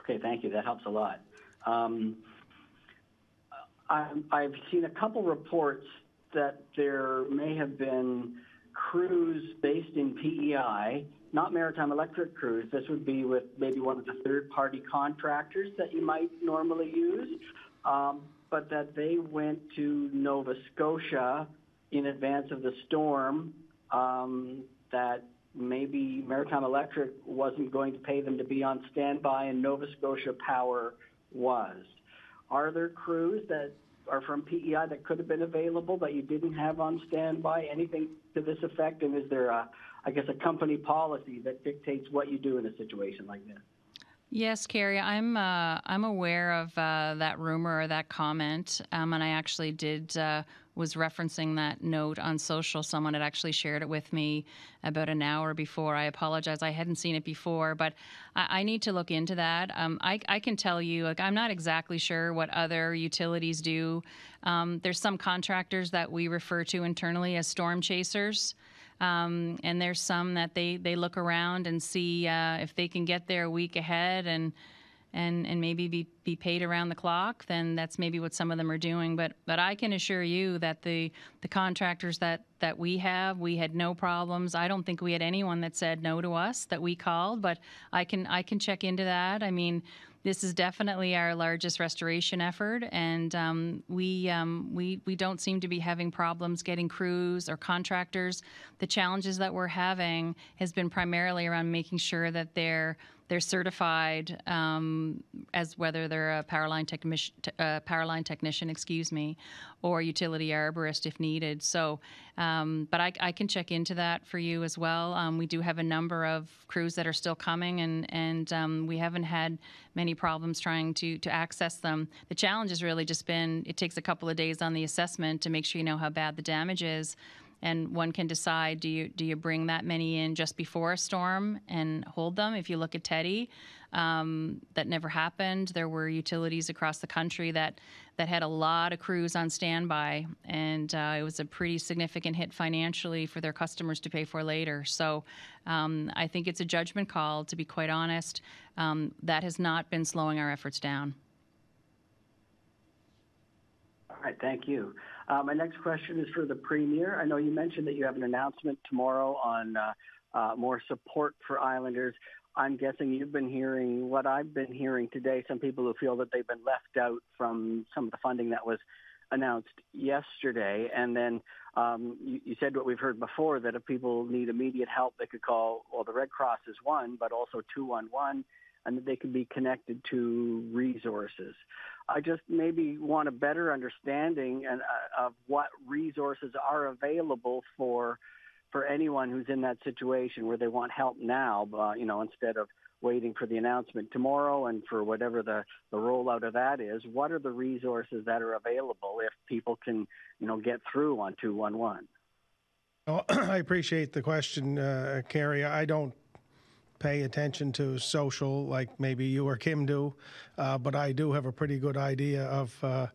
Speaker 9: Okay, thank you. That helps a lot. Um, I've seen a couple reports that there may have been crews based in PEI, not Maritime Electric crews. This would be with maybe one of the third party contractors that you might normally use, um, but that they went to Nova Scotia in advance of the storm. Um, that maybe Maritime Electric wasn't going to pay them to be on standby, and Nova Scotia Power was. Are there crews that are from PEI that could have been available that you didn't have on standby? Anything to this effect? And is there a, I guess, a company policy that dictates what you do in a situation like this?
Speaker 4: Yes, Kerry, I'm uh, I'm aware of uh, that rumor or that comment, um, and I actually did uh, was referencing that note on social. Someone had actually shared it with me about an hour before. I apologize, I hadn't seen it before, but I, I need to look into that. Um, I, I can tell you, like, I'm not exactly sure what other utilities do. Um, there's some contractors that we refer to internally as storm chasers. Um, and there's some that they, they look around and see uh, if they can get there a week ahead and and, and maybe be, be paid around the clock, then that's maybe what some of them are doing. But but I can assure you that the the contractors that, that we have, we had no problems. I don't think we had anyone that said no to us that we called, but I can I can check into that. I mean, this is definitely our largest restoration effort, and um, we um, we we don't seem to be having problems getting crews or contractors. The challenges that we're having has been primarily around making sure that they're they're certified um, as whether they're a power line, technician, uh, power line technician, excuse me, or utility arborist if needed. So, um, but I, I, can check into that for you as well. Um, we do have a number of crews that are still coming, and and um, we haven't had many problems trying to to access them. The challenge has really just been it takes a couple of days on the assessment to make sure you know how bad the damage is and one can decide do you do you bring that many in just before a storm and hold them? If you look at teddy um, that never happened there were utilities across the country that that had a lot of crews on standby and uh, it was a pretty significant hit financially for their customers to pay for later. So um, i think it's a judgment call to be quite honest. Um, that has not been slowing our efforts down.
Speaker 9: All right thank you my next question is for the Premier. I know you mentioned that you have an announcement tomorrow on uh, uh, more support for Islanders. I'm guessing you've been hearing what I've been hearing today. Some people who feel that they've been left out from some of the funding that was announced yesterday. And then um, you, you, said what we've heard before that if people need immediate help, they could call, well, the Red Cross is one, but also 211, and that they could be connected to resources. I just maybe want a better understanding and, uh, of what resources are available for for anyone who's in that situation where they want help now, uh, you know, instead of waiting for the announcement tomorrow and for whatever the, the rollout of that is, what are the resources that are available if people can, you know, get through on 211?
Speaker 1: Well, I appreciate the question, uh, Kerry. I don't pay attention to social like maybe you or Kim do, uh, but I do have a pretty good idea of uh,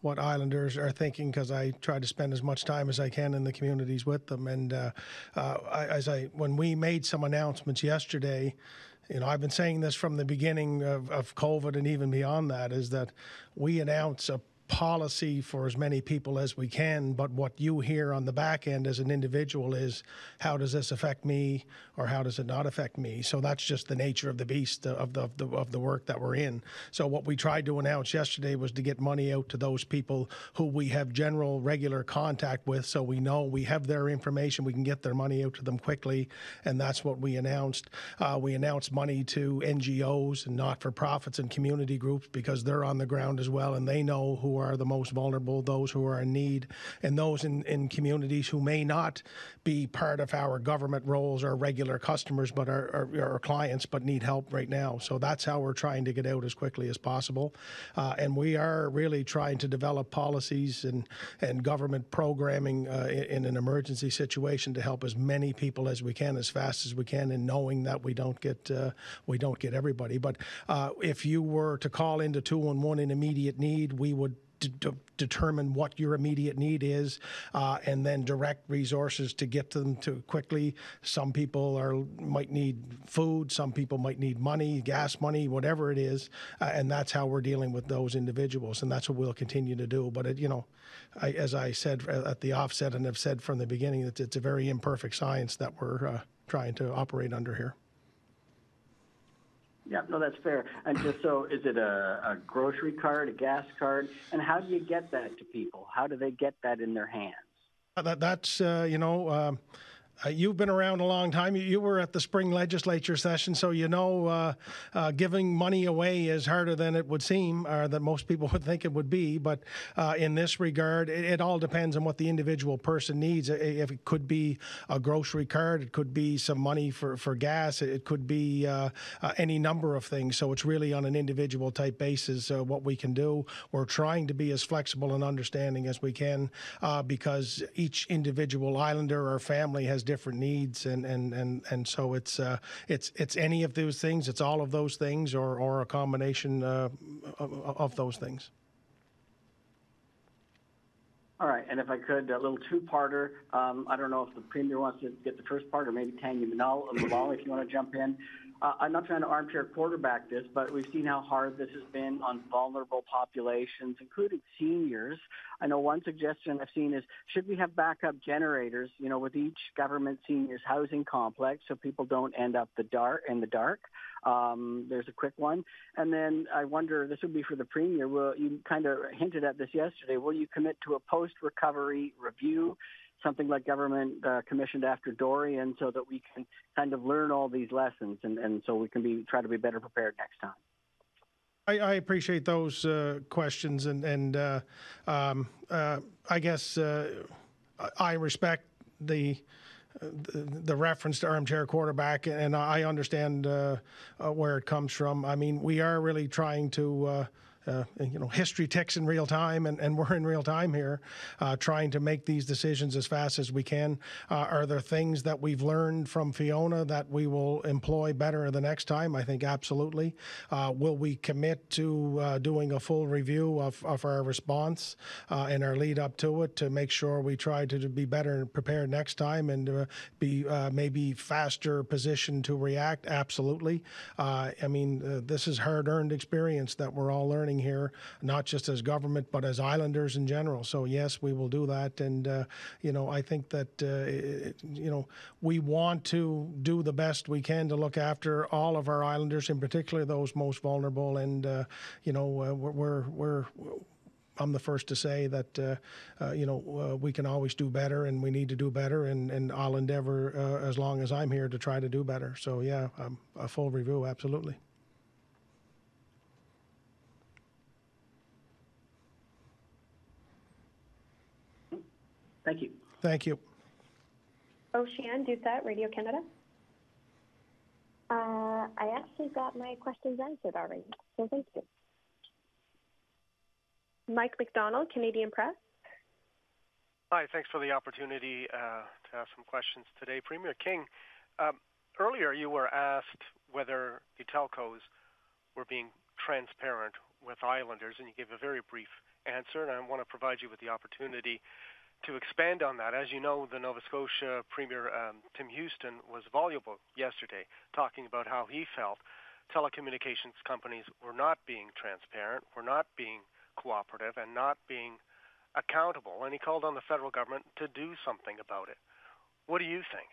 Speaker 1: what Islanders are thinking because I try to spend as much time as I can in the communities with them. And uh, uh, I, as I, when we made some announcements yesterday, you know, I've been saying this from the beginning of, of COVID and even beyond that, is that we announce a policy for as many people as we can, but what you hear on the back end as an individual is how does this affect me or how does it not affect me? So that's just the nature of the beast of the, of the, of the work that we're in. So what we tried to announce yesterday was to get money out to those people who we have general regular contact with so we know we have their information, we can get their money out to them quickly, and that's what we announced. Uh, we announced money to NGOs and not-for-profits and community groups because they're on the ground as well and they know who are the most vulnerable, those who are in need, and those in, in communities who may not be part of our government roles or regular customers, but are, are, are clients, but need help right now. So that's how we're trying to get out as quickly as possible. Uh, and we are really trying to develop policies and, and government programming uh, in, in an emergency situation to help as many people as we can as fast as we can and knowing that we don't get uh, we don't get everybody. But uh, if you were to call into 211 in immediate need, we would determine what your immediate need is uh, and then direct resources to get them to quickly. Some people are might need food, some people might need money, gas money, whatever it is, uh, and that's how we're dealing with those individuals, and that's what we'll continue to do. But it, you know, I, as I said at the offset and have said from the beginning, that it's a very imperfect science that we're uh, trying to operate under here.
Speaker 9: Yeah, no, that's fair. And just so, is it a, a grocery card, a gas card, and how do you get that to people? How do they get that in their hands?
Speaker 1: Uh, that, that's uh, you know. Uh, uh, you've been around a long time. You, were at the spring legislature session, so you know uh, uh, giving money away is harder than it would seem, or that most people would think it would be. But uh, in this regard, it, it, all depends on what the individual person needs. If it could be a grocery card, it could be some money for, for gas, it could be uh, uh, any number of things. So it's really on an individual type basis what we can do. We're trying to be as flexible and understanding as we can because each individual islander or family has different needs, and and and and so it's uh, it's it's any of those things. It's all of those things, or or a combination uh, of, those things.
Speaker 9: All right, and if I could, a little two-parter. Um, I don't know if the premier wants to get the first part, or maybe Tanya Manal, if you want to jump in. Uh, I'm not trying to armchair quarterback this, but we've seen how hard this has been on vulnerable populations, including seniors. I know one suggestion I've seen is should we have backup generators, you know, with each government seniors housing complex so people don't end up the dark in the dark. Um, there's a quick one, and then I wonder this would be for the premier. Will you kind of hinted at this yesterday? Will you commit to a post-recovery review? Something like government uh, commissioned after Dorian so that we can kind of learn all these lessons and, and so we can be try to be better prepared next time.
Speaker 1: I, I appreciate those uh, questions and and uh, um, uh, I guess uh, I respect the, the. Reference to armchair quarterback, and I understand uh, where it comes from. I mean, we are really trying to uh, you know, history ticks in real time, and, and we're in real time here, uh, trying to make these decisions as fast as we can. Uh, are there things that we've learned from Fiona that we will employ better the next time? I think absolutely. Uh, will we commit to uh, doing a full review of, of our response uh, and our lead up to it to make sure we try to be better prepared next time and be maybe faster positioned to react? Absolutely. I mean, this is hard earned experience that we're all learning here, not just as government, but as islanders in general. So, yes, we will do that. And, uh, you know, I think that, uh, it, you know, we want to do the best we can to look after all of our islanders, in particular those most vulnerable. And, uh, you know, uh, we're, we're, I'm the first to say that uh, uh, you know uh, we can always do better, and we need to do better, and, and I'll endeavor uh, as long as I'm here to try to do better. So yeah, um, a full review, absolutely.
Speaker 9: Thank you.
Speaker 1: Thank you.
Speaker 5: Ocean Doucette, Radio Canada.
Speaker 10: Uh, I actually got my questions answered already, so thank you.
Speaker 5: Mike MacDonald, Canadian Press.
Speaker 11: Hi, thanks for the opportunity uh, to ask some questions today. Premier King, um, earlier you were asked whether the telcos were being transparent with islanders, and you gave a very brief answer, and I want to provide you with the opportunity to expand on that, as you know, the Nova Scotia Premier um, Tim Houston was voluble yesterday, talking about how he felt telecommunications companies were not being transparent, were not being cooperative, and not being accountable. And he called on the federal government to do something about it. What do you think?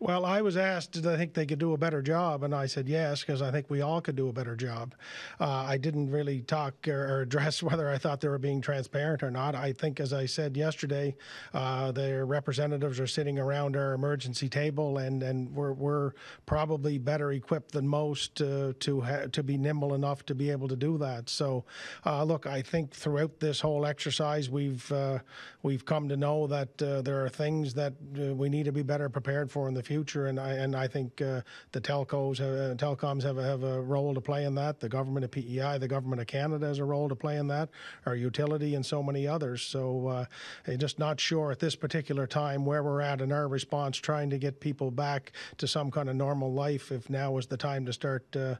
Speaker 1: Well, I was asked, did I think they could do a better job? And I said yes, because I think we all could do a better job. Uh, I didn't really talk or, address whether I thought they were being transparent or not. I think, as I said yesterday, uh, their representatives are sitting around our emergency table, and, and we're, we're probably better equipped than most uh, to ha- to be nimble enough to be able to do that. So, uh, look, I think throughout this whole exercise, we've uh, we've come to know that uh, there are things that we need to be better prepared for in the future, and I and I think uh, the telcos, have, uh, telecoms have a, have a role to play in that. The government of PEI, the government of Canada has a role to play in that. Our utility and so many others. So uh, just not sure at this particular time where we're at in our response, trying to get people back to some kind of normal life. If now is the time to start, uh,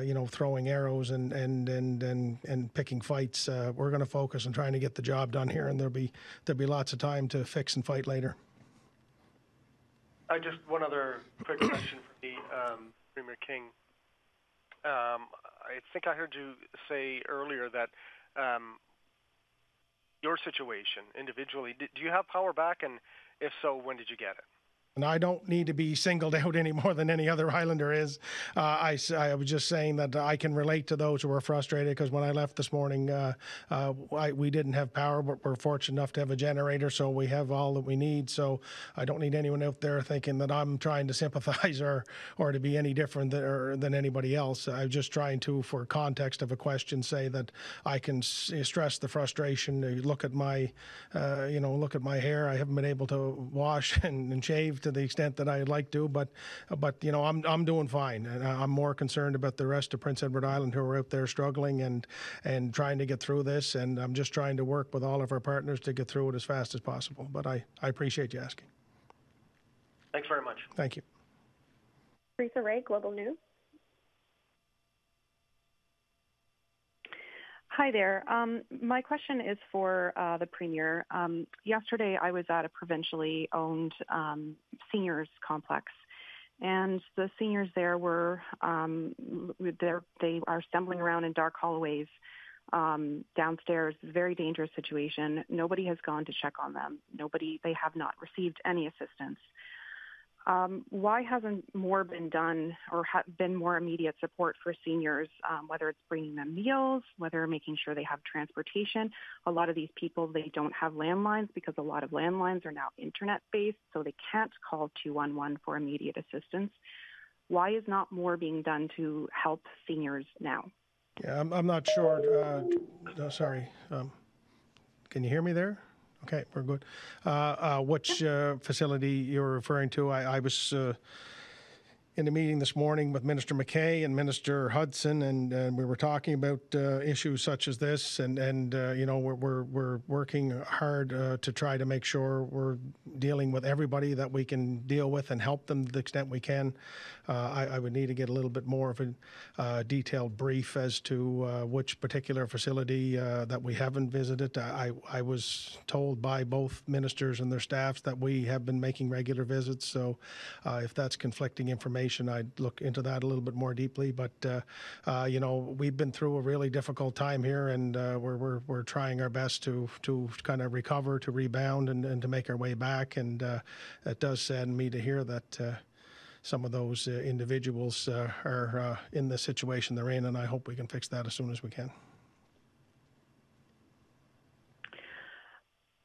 Speaker 1: you know, throwing arrows and and and and, and picking fights, we're going to focus on trying to get the job done here, and there'll be there'll be lots of time to fix and fight later.
Speaker 11: I just one other quick question for me, um, Premier King. Um, I think I heard you say earlier that um, your situation individually, do you have power back, and if so, when did you get it?
Speaker 1: And I don't need to be singled out any more than any other Islander is. Uh, I, I was just saying that I can relate to those who are frustrated because when I left this morning, uh, uh, I, we didn't have power, but we're fortunate enough to have a generator, so we have all that we need. So I don't need anyone out there thinking that I'm trying to sympathize or, or to be any different than, or, than anybody else. I'm just trying to, for context of a question, say that I can stress the frustration. Look at my, uh, you know, look at my hair. I haven't been able to wash and, and shave to the extent that I'd like to, but, but you know, I'm I'm doing fine, and I- I'm more concerned about the rest of Prince Edward Island who are out there struggling and and trying to get through this. And I'm just trying to work with all of our partners to get through it as fast as possible. But I I appreciate you asking.
Speaker 11: Thanks very much.
Speaker 1: Thank you.
Speaker 5: Teresa Ray, Global News.
Speaker 12: Hi there. Um, my question is for uh, the Premier. Um, yesterday, I was at a provincially owned um, seniors complex, and the seniors there were um, they are stumbling around in dark hallways um, downstairs. Very dangerous situation. Nobody has gone to check on them. Nobody. They have not received any assistance. Um, why hasn't more been done or ha- been more immediate support for seniors, um, whether it's bringing them meals, whether making sure they have transportation? A lot of these people, they don't have landlines because a lot of landlines are now internet based, so they can't call 211 for immediate assistance. Why is not more being done to help seniors now?
Speaker 1: Yeah, I'm I'm not sure. Uh, no, sorry. Um, can you hear me there? Okay, we're good. Uh, uh, which uh, facility you're referring to? I, I was uh, in a meeting this morning with Minister MacKay and Minister Hudson, and, and we were talking about uh, issues such as this, and and uh, you know we're we're, we're working hard uh, to try to make sure we're dealing with everybody that we can deal with and help them to the extent we can. Uh, I, I would need to get a little bit more of a uh, detailed brief as to uh, which particular facility that we haven't visited. I, I was told by both ministers and their staffs that we have been making regular visits. So if that's conflicting information, I'd look into that a little bit more deeply. But, you know, we've been through a really difficult time here and we're, we're, we're trying our best to, to kind of recover, to rebound, and, and to make our way back. And uh, it does sadden me to hear that uh, some of those uh, individuals uh, are uh, in the situation they're in, and I hope we can fix that as soon as we can.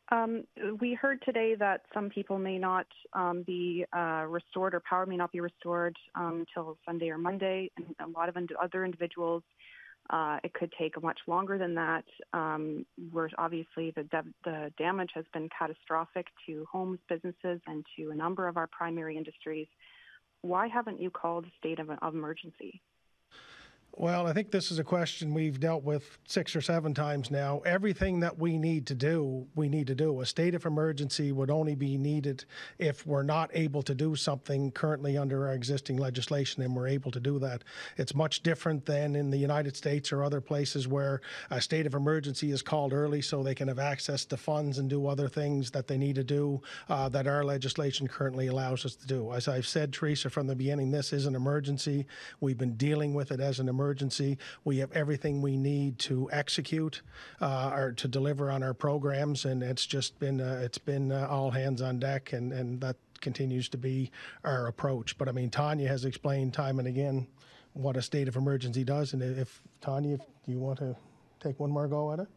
Speaker 12: Um, we heard today that some people may not um, be uh, restored or power may not be restored um, until Sunday or Monday, and a lot of ind- other individuals. Uh, it could take much longer than that. Um, where obviously the, de- the damage has been catastrophic to homes, businesses, and to a number of our primary industries. Why haven't you called a state of, of emergency?
Speaker 1: Well, I think this is a question we've dealt with six or seven times now. Everything that we need to do, we need to do. A state of emergency would only be needed if we're not able to do something currently under our existing legislation and we're able to do that. It's much different than in the United States or other places where a state of emergency is called early so they can have access to funds and do other things that they need to do uh, that our legislation currently allows us to do. As I've said, Teresa, from the beginning, this is an emergency. We've been dealing with it as an emergency. We have everything we need to execute uh, or to deliver on our programs, and it's just been uh, it's been uh, all hands on deck, and and that continues to be our approach. But I mean, Tanya has explained time and again what a state of emergency does, and if Tanya, if you want to take one more go at it.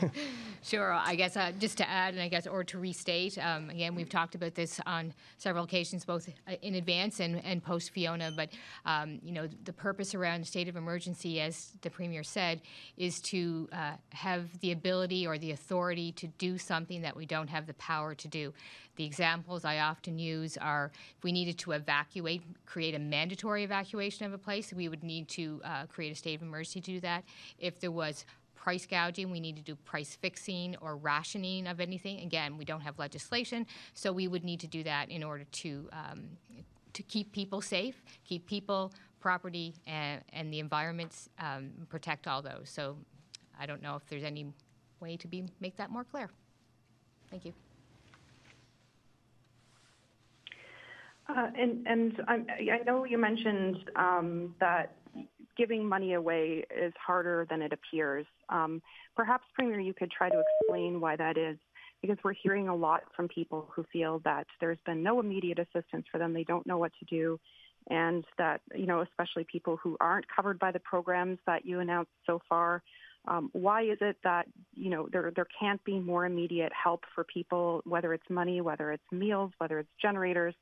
Speaker 2: Sure. I guess uh, just to add, and I guess, or to restate, um, again, we've talked about this on several occasions, both uh, in advance and, and post Fiona. But um, you know, the purpose around state of emergency, as the premier said, is to uh, have the ability or the authority to do something that we don't have the power to do. The examples I often use are if we needed to evacuate, create a mandatory evacuation of a place, we would need to uh, create a state of emergency to do that. If there was price gouging, we need to do price fixing or rationing of anything. Again, we don't have legislation, so we would need to do that in order to um, to keep people safe, keep people, property, and, and the environments, um, protect all those. So, I don't know if there's any way to be make that more clear. Thank you.
Speaker 12: Uh, and and I know you mentioned um, that giving money away is harder than it appears. Um, perhaps, Premier, you could try to explain why that is, because we're hearing a lot from people who feel that there's been no immediate assistance for them. They don't know what to do. And that, you know, especially people who aren't covered by the programs that you announced so far, um, why is it that you know there there can't be more immediate help for people, whether it's money, whether it's meals, whether it's generators,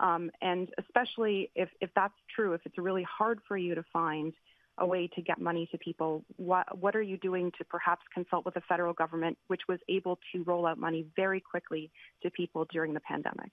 Speaker 12: um, and especially if if that's true, if it's really hard for you to find a way to get money to people, what what are you doing to perhaps consult with the federal government, which was able to roll out money very quickly to people during the pandemic?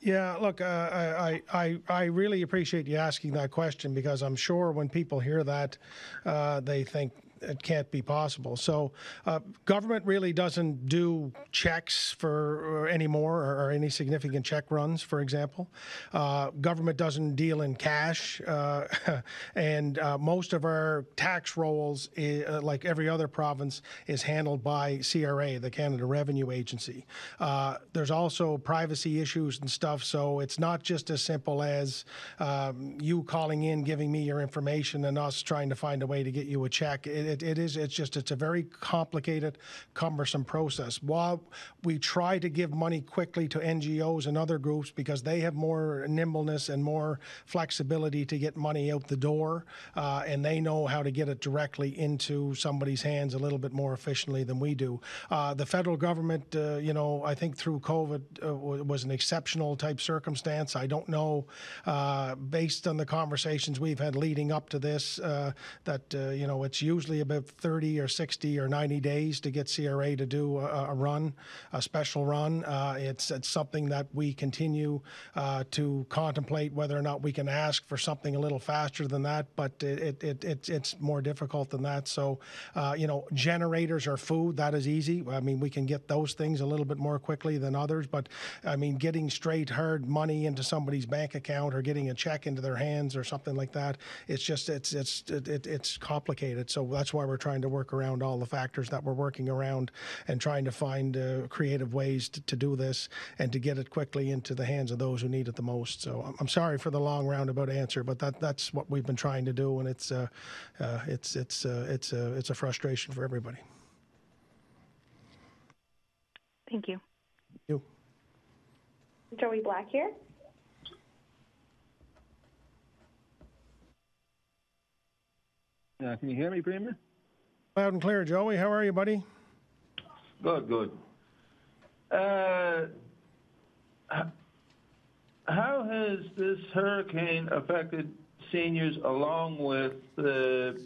Speaker 1: Yeah, look, uh, I, I, I really appreciate you asking that question because I'm sure when people hear that, uh, they think, it can't be possible. So, uh, government really doesn't do checks for anymore or, or, any significant check runs, for example. Uh, government doesn't deal in cash, uh, and uh, most of our tax rolls, uh, like every other province, is handled by CRA, the Canada Revenue Agency. Uh, there's also privacy issues and stuff, so it's not just as simple as um, you calling in, giving me your information, and us trying to find a way to get you a check. It, it, it is. It's just it's a very complicated, cumbersome process. While we try to give money quickly to NGOs and other groups because they have more nimbleness and more flexibility to get money out the door, uh, and they know how to get it directly into somebody's hands a little bit more efficiently than we do. Uh, the federal government, uh, you know, I think through COVID uh, was an exceptional type circumstance. I don't know, uh, based on the conversations we've had leading up to this, uh, that you know it's usually about 30 or 60 or 90 days to get CRA to do a, a run, a special run. Uh, it's, it's something that we continue uh, to contemplate whether or not we can ask for something a little faster than that, but it, it, it it's more difficult than that. So, uh, you know, generators are food, that is easy. I mean, we can get those things a little bit more quickly than others, but I mean, getting straight hard money into somebody's bank account or getting a check into their hands or something like that, it's just, it's, it's, it, it's complicated. So that's why we're trying to work around all the factors that we're working around and trying to find uh, creative ways to, to, do this and to get it quickly into the hands of those who need it the most. So I'm, sorry for the long roundabout answer, but that that's what we've been trying to do, and it's uh, uh, it's it's uh, it's a it's a frustration for everybody.
Speaker 12: Thank you.
Speaker 1: You.
Speaker 10: Joey Black here.
Speaker 13: Uh, can you hear me, Premier?
Speaker 1: Loud and clear, Joey. How are you, buddy?
Speaker 13: Good, good. Uh, how has this hurricane affected seniors along with the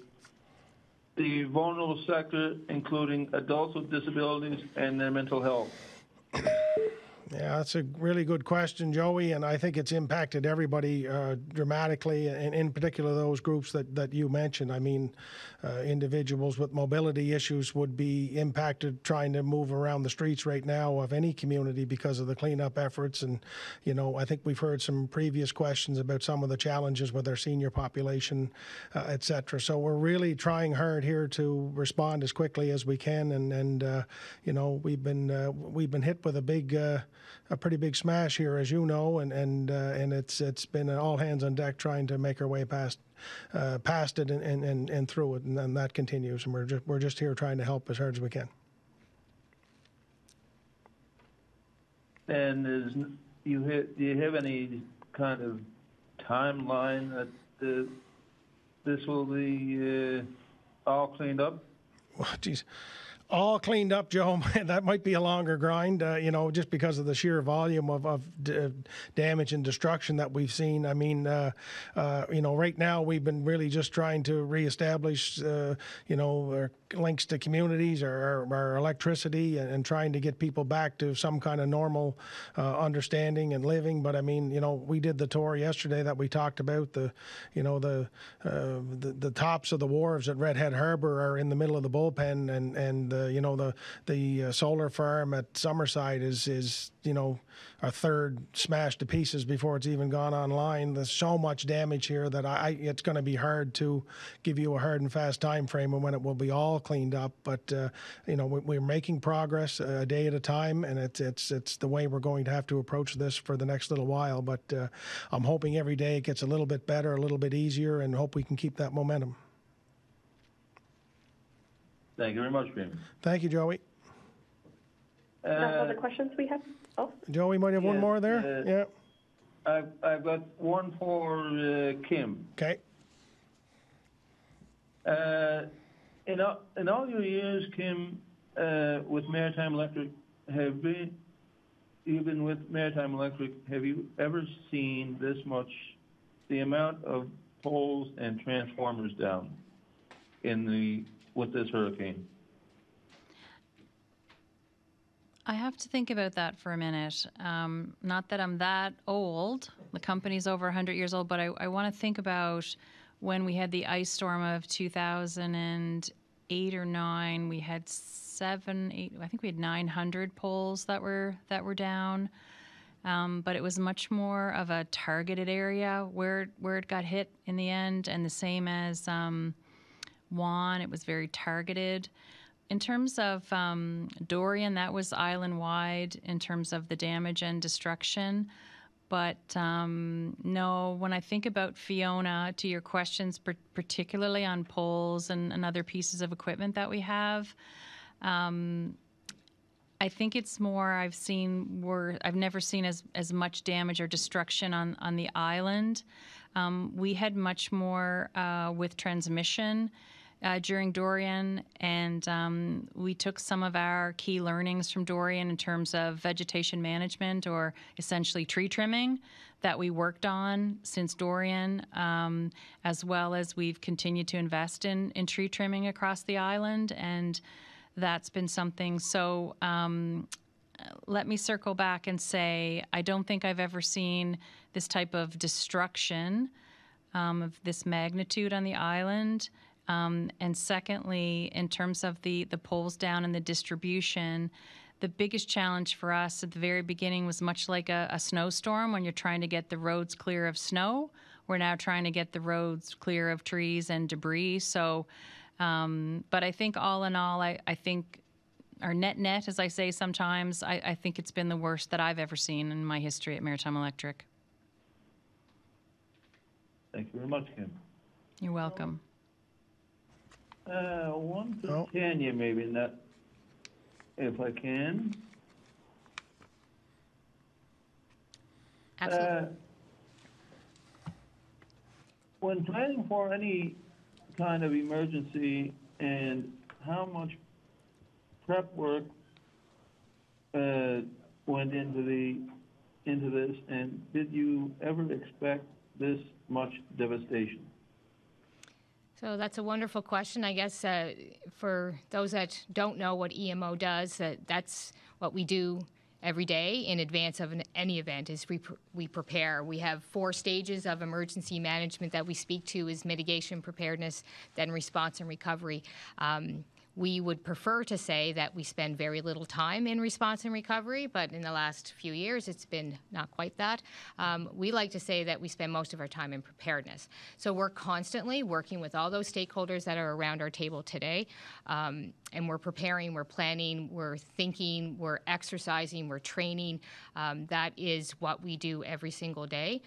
Speaker 13: the vulnerable sector, including adults with disabilities and their mental health?
Speaker 1: Yeah, that's a really good question, Joey, and I think it's impacted everybody uh, dramatically, and in particular those groups that, that you mentioned. I mean, uh, individuals with mobility issues would be impacted trying to move around the streets right now of any community because of the cleanup efforts. And, you know, I think we've heard some previous questions about some of the challenges with our senior population, uh, et cetera. So we're really trying hard here to respond as quickly as we can. And, and uh, you know, we've been, uh, we've been hit with a big, uh, a pretty big smash here, as you know, and and uh, and it's it's been all hands on deck trying to make our way past uh, past it and, and, and, through it, and, and that continues. And we're just we're just here trying to help as hard as we can.
Speaker 13: And is you hit, do you have any kind of timeline that the, this will be uh, all cleaned up?
Speaker 1: Well, geez all cleaned up, Joe. that might be a longer grind, uh, you know, just because of the sheer volume of, of d- damage and destruction that we've seen. I mean, uh, uh, you know, right now we've been really just trying to reestablish, uh, you know, links to communities or, our electricity and, and, trying to get people back to some kind of normal uh, understanding and living. But I mean, you know, we did the tour yesterday that we talked about. The, you know, the uh, the, the tops of the wharves at Redhead Harbor are in the middle of the bullpen, and and the you know the the uh, solar farm at Summerside is is you know a third smashed to pieces before it's even gone online. There's so much damage here that I it's going to be hard to give you a hard and fast time frame and when it will be all cleaned up. But uh, you know we, are making progress a day at a time, and it's it's it's the way we're going to have to approach this for the next little while. But uh, I'm hoping every day it gets a little bit better, a little bit easier, and hope we can keep that momentum.
Speaker 13: Thank you very much, Ben.
Speaker 1: Thank you, Joey.
Speaker 10: That's all the
Speaker 13: Uh,
Speaker 10: questions we have? Oh,
Speaker 1: Joe, we might have one more there?
Speaker 13: uh,
Speaker 1: Yeah,
Speaker 13: I've, I've got one for uh, Kim.
Speaker 1: okay.
Speaker 13: Uh, in, all, in all your years, Kim, uh, with Maritime Electric, have been, you've been with Maritime Electric, have you ever seen this much, the amount of poles and transformers down in the, with this hurricane?
Speaker 4: I have to think about that for a minute. Um, not that I'm that old. The company's over 100 years old, but I, I want to think about when we had the ice storm of 2008 or 9. We had seven, eight. I think we had 900 poles that were that were down. Um, but it was much more of a targeted area where where it got hit in the end, and the same as um, Juan, it was very targeted. In terms of um, Dorian, that was island wide in terms of the damage and destruction. But um, no, when I think about Fiona, to your questions, particularly on poles and, and other pieces of equipment that we have, um, I think it's more I've seen I've never seen as, as much damage or destruction on, on the island. Um, we had much more uh, with transmission uh, during Dorian, and um, we took some of our key learnings from Dorian in terms of vegetation management or essentially tree trimming that we worked on since Dorian, um, as well as we've continued to invest in, in tree trimming across the island, and that's been something. So um, let me circle back and say I don't think I've ever seen this type of destruction um, of this magnitude on the island. Um, and secondly, in terms of the, the poles down and the distribution, the biggest challenge for us at the very beginning was much like a, a snowstorm when you're trying to get the roads clear of snow. We're now trying to get the roads clear of trees and debris. So, um, but I think all in all, I, I think our net net, as I say sometimes, I, I think it's been the worst that I've ever seen in my history at Maritime Electric.
Speaker 13: Thank you very much, Kim.
Speaker 4: You're welcome.
Speaker 13: Uh, one for
Speaker 1: Oh.
Speaker 13: Tanya, maybe, not, if I can.
Speaker 2: Absolutely.
Speaker 13: Uh, When planning for any kind of emergency and how much prep work uh, went into the, into this, and did you ever expect this much devastation?
Speaker 2: So that's a wonderful question. I guess uh, for those that don't know what EMO does, that that's what we do every day in advance of an, any event is we, pr- we prepare. We have four stages of emergency management that we speak to is mitigation, preparedness, then response and recovery. Um, we would prefer to say that we spend very little time in response and recovery, but in the last few years, it's been not quite that. Um, we like to say that we spend most of our time in preparedness. So we're constantly working with all those stakeholders that are around our table today, um, and we're preparing, we're planning, we're thinking, we're exercising, we're training. Um, that is what we do every single day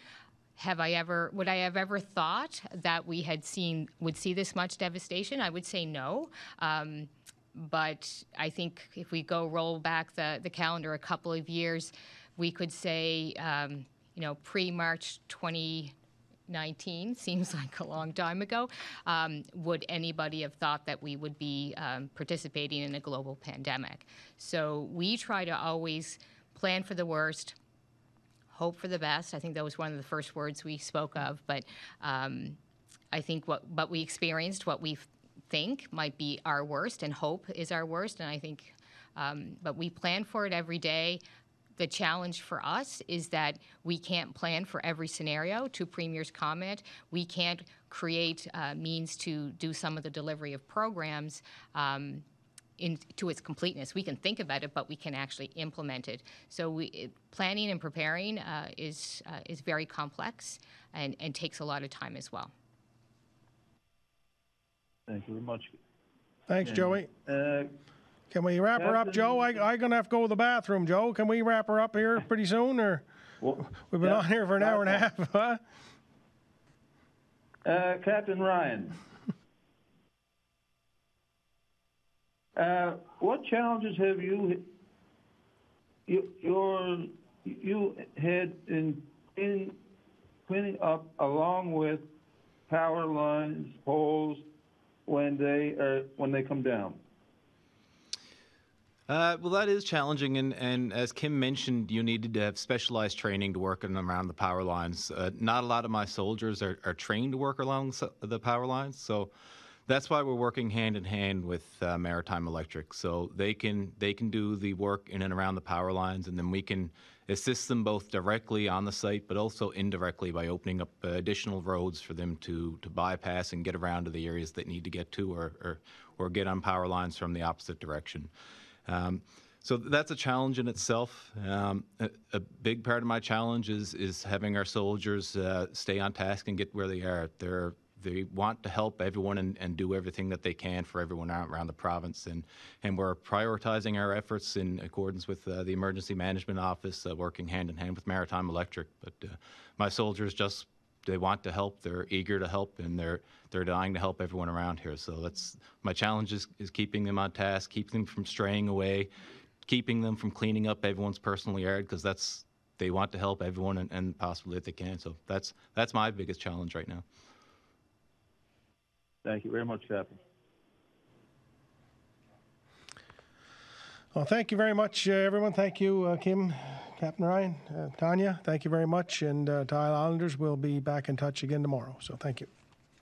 Speaker 2: have I ever would I have ever thought that we had seen would see this much devastation? I would say no. Um, but I think if we go roll back the, the calendar a couple of years, we could say, um, you know, pre March 2019 seems like a long time ago. Um, would anybody have thought that we would be um, participating in a global pandemic? So we try to always plan for the worst, hope for the best. I think that was one of the first words we spoke of. But um, I think what what we experienced, what we think might be our worst, and hope is our worst. And I think, um, but we plan for it every day. The challenge for us is that we can't plan for every scenario. To Premier's comment, we can't create uh, means to do some of the delivery of programs. Um, in, to its completeness. We can think about it, but we can actually implement it. So we, planning and preparing uh, is uh, is very complex and, and takes a lot of time as well.
Speaker 13: Thank you very much.
Speaker 1: Thanks,
Speaker 13: Yeah.
Speaker 1: Joey.
Speaker 13: Uh,
Speaker 1: Can we wrap her up, Joe? I, I gonna have to go to the bathroom, Joe. Can we wrap her up here pretty soon, or
Speaker 13: well,
Speaker 1: we've been
Speaker 13: yeah,
Speaker 1: on here for an hour and a half? Huh?
Speaker 13: Uh, Captain Ryan. Uh, what challenges have you had in, in cleaning up along with power lines, poles, when they are, when they come down?
Speaker 3: Uh, well, that is challenging, and, as Kim mentioned, you needed to have specialized training to work in and around the power lines. Uh, not a lot of my soldiers are, are trained to work along the power lines, so that's why we're working hand in hand with uh, Maritime Electric. So they can they can do the work in and around the power lines, and then we can assist them both directly on the site, but also indirectly by opening up uh, additional roads for them to to bypass and get around to the areas that need to get to, or or, or get on power lines from the opposite direction. Um, so that's a challenge in itself. Um, a, a big part of my challenge is is having our soldiers uh, stay on task and get where they are. They're they want to help everyone and, and do everything that they can for everyone around the province, and and we're prioritizing our efforts in accordance with uh, the Emergency Management Office, uh, working hand in hand with Maritime Electric. But uh, my soldiers just they want to help. They're eager to help, and they're they're dying to help everyone around here. So that's my challenge is, is keeping them on task, keeping them from straying away, keeping them from cleaning up everyone's personal yard because that's they want to help everyone and, and possibly if they can. So that's that's my biggest challenge right now.
Speaker 13: Thank you very much, Captain.
Speaker 1: Well, thank you very much, uh, everyone. Thank you, uh, Kim, Captain Ryan, uh, Tanya. Thank you very much. And uh, Islanders, we'll be back in touch again tomorrow. So thank you.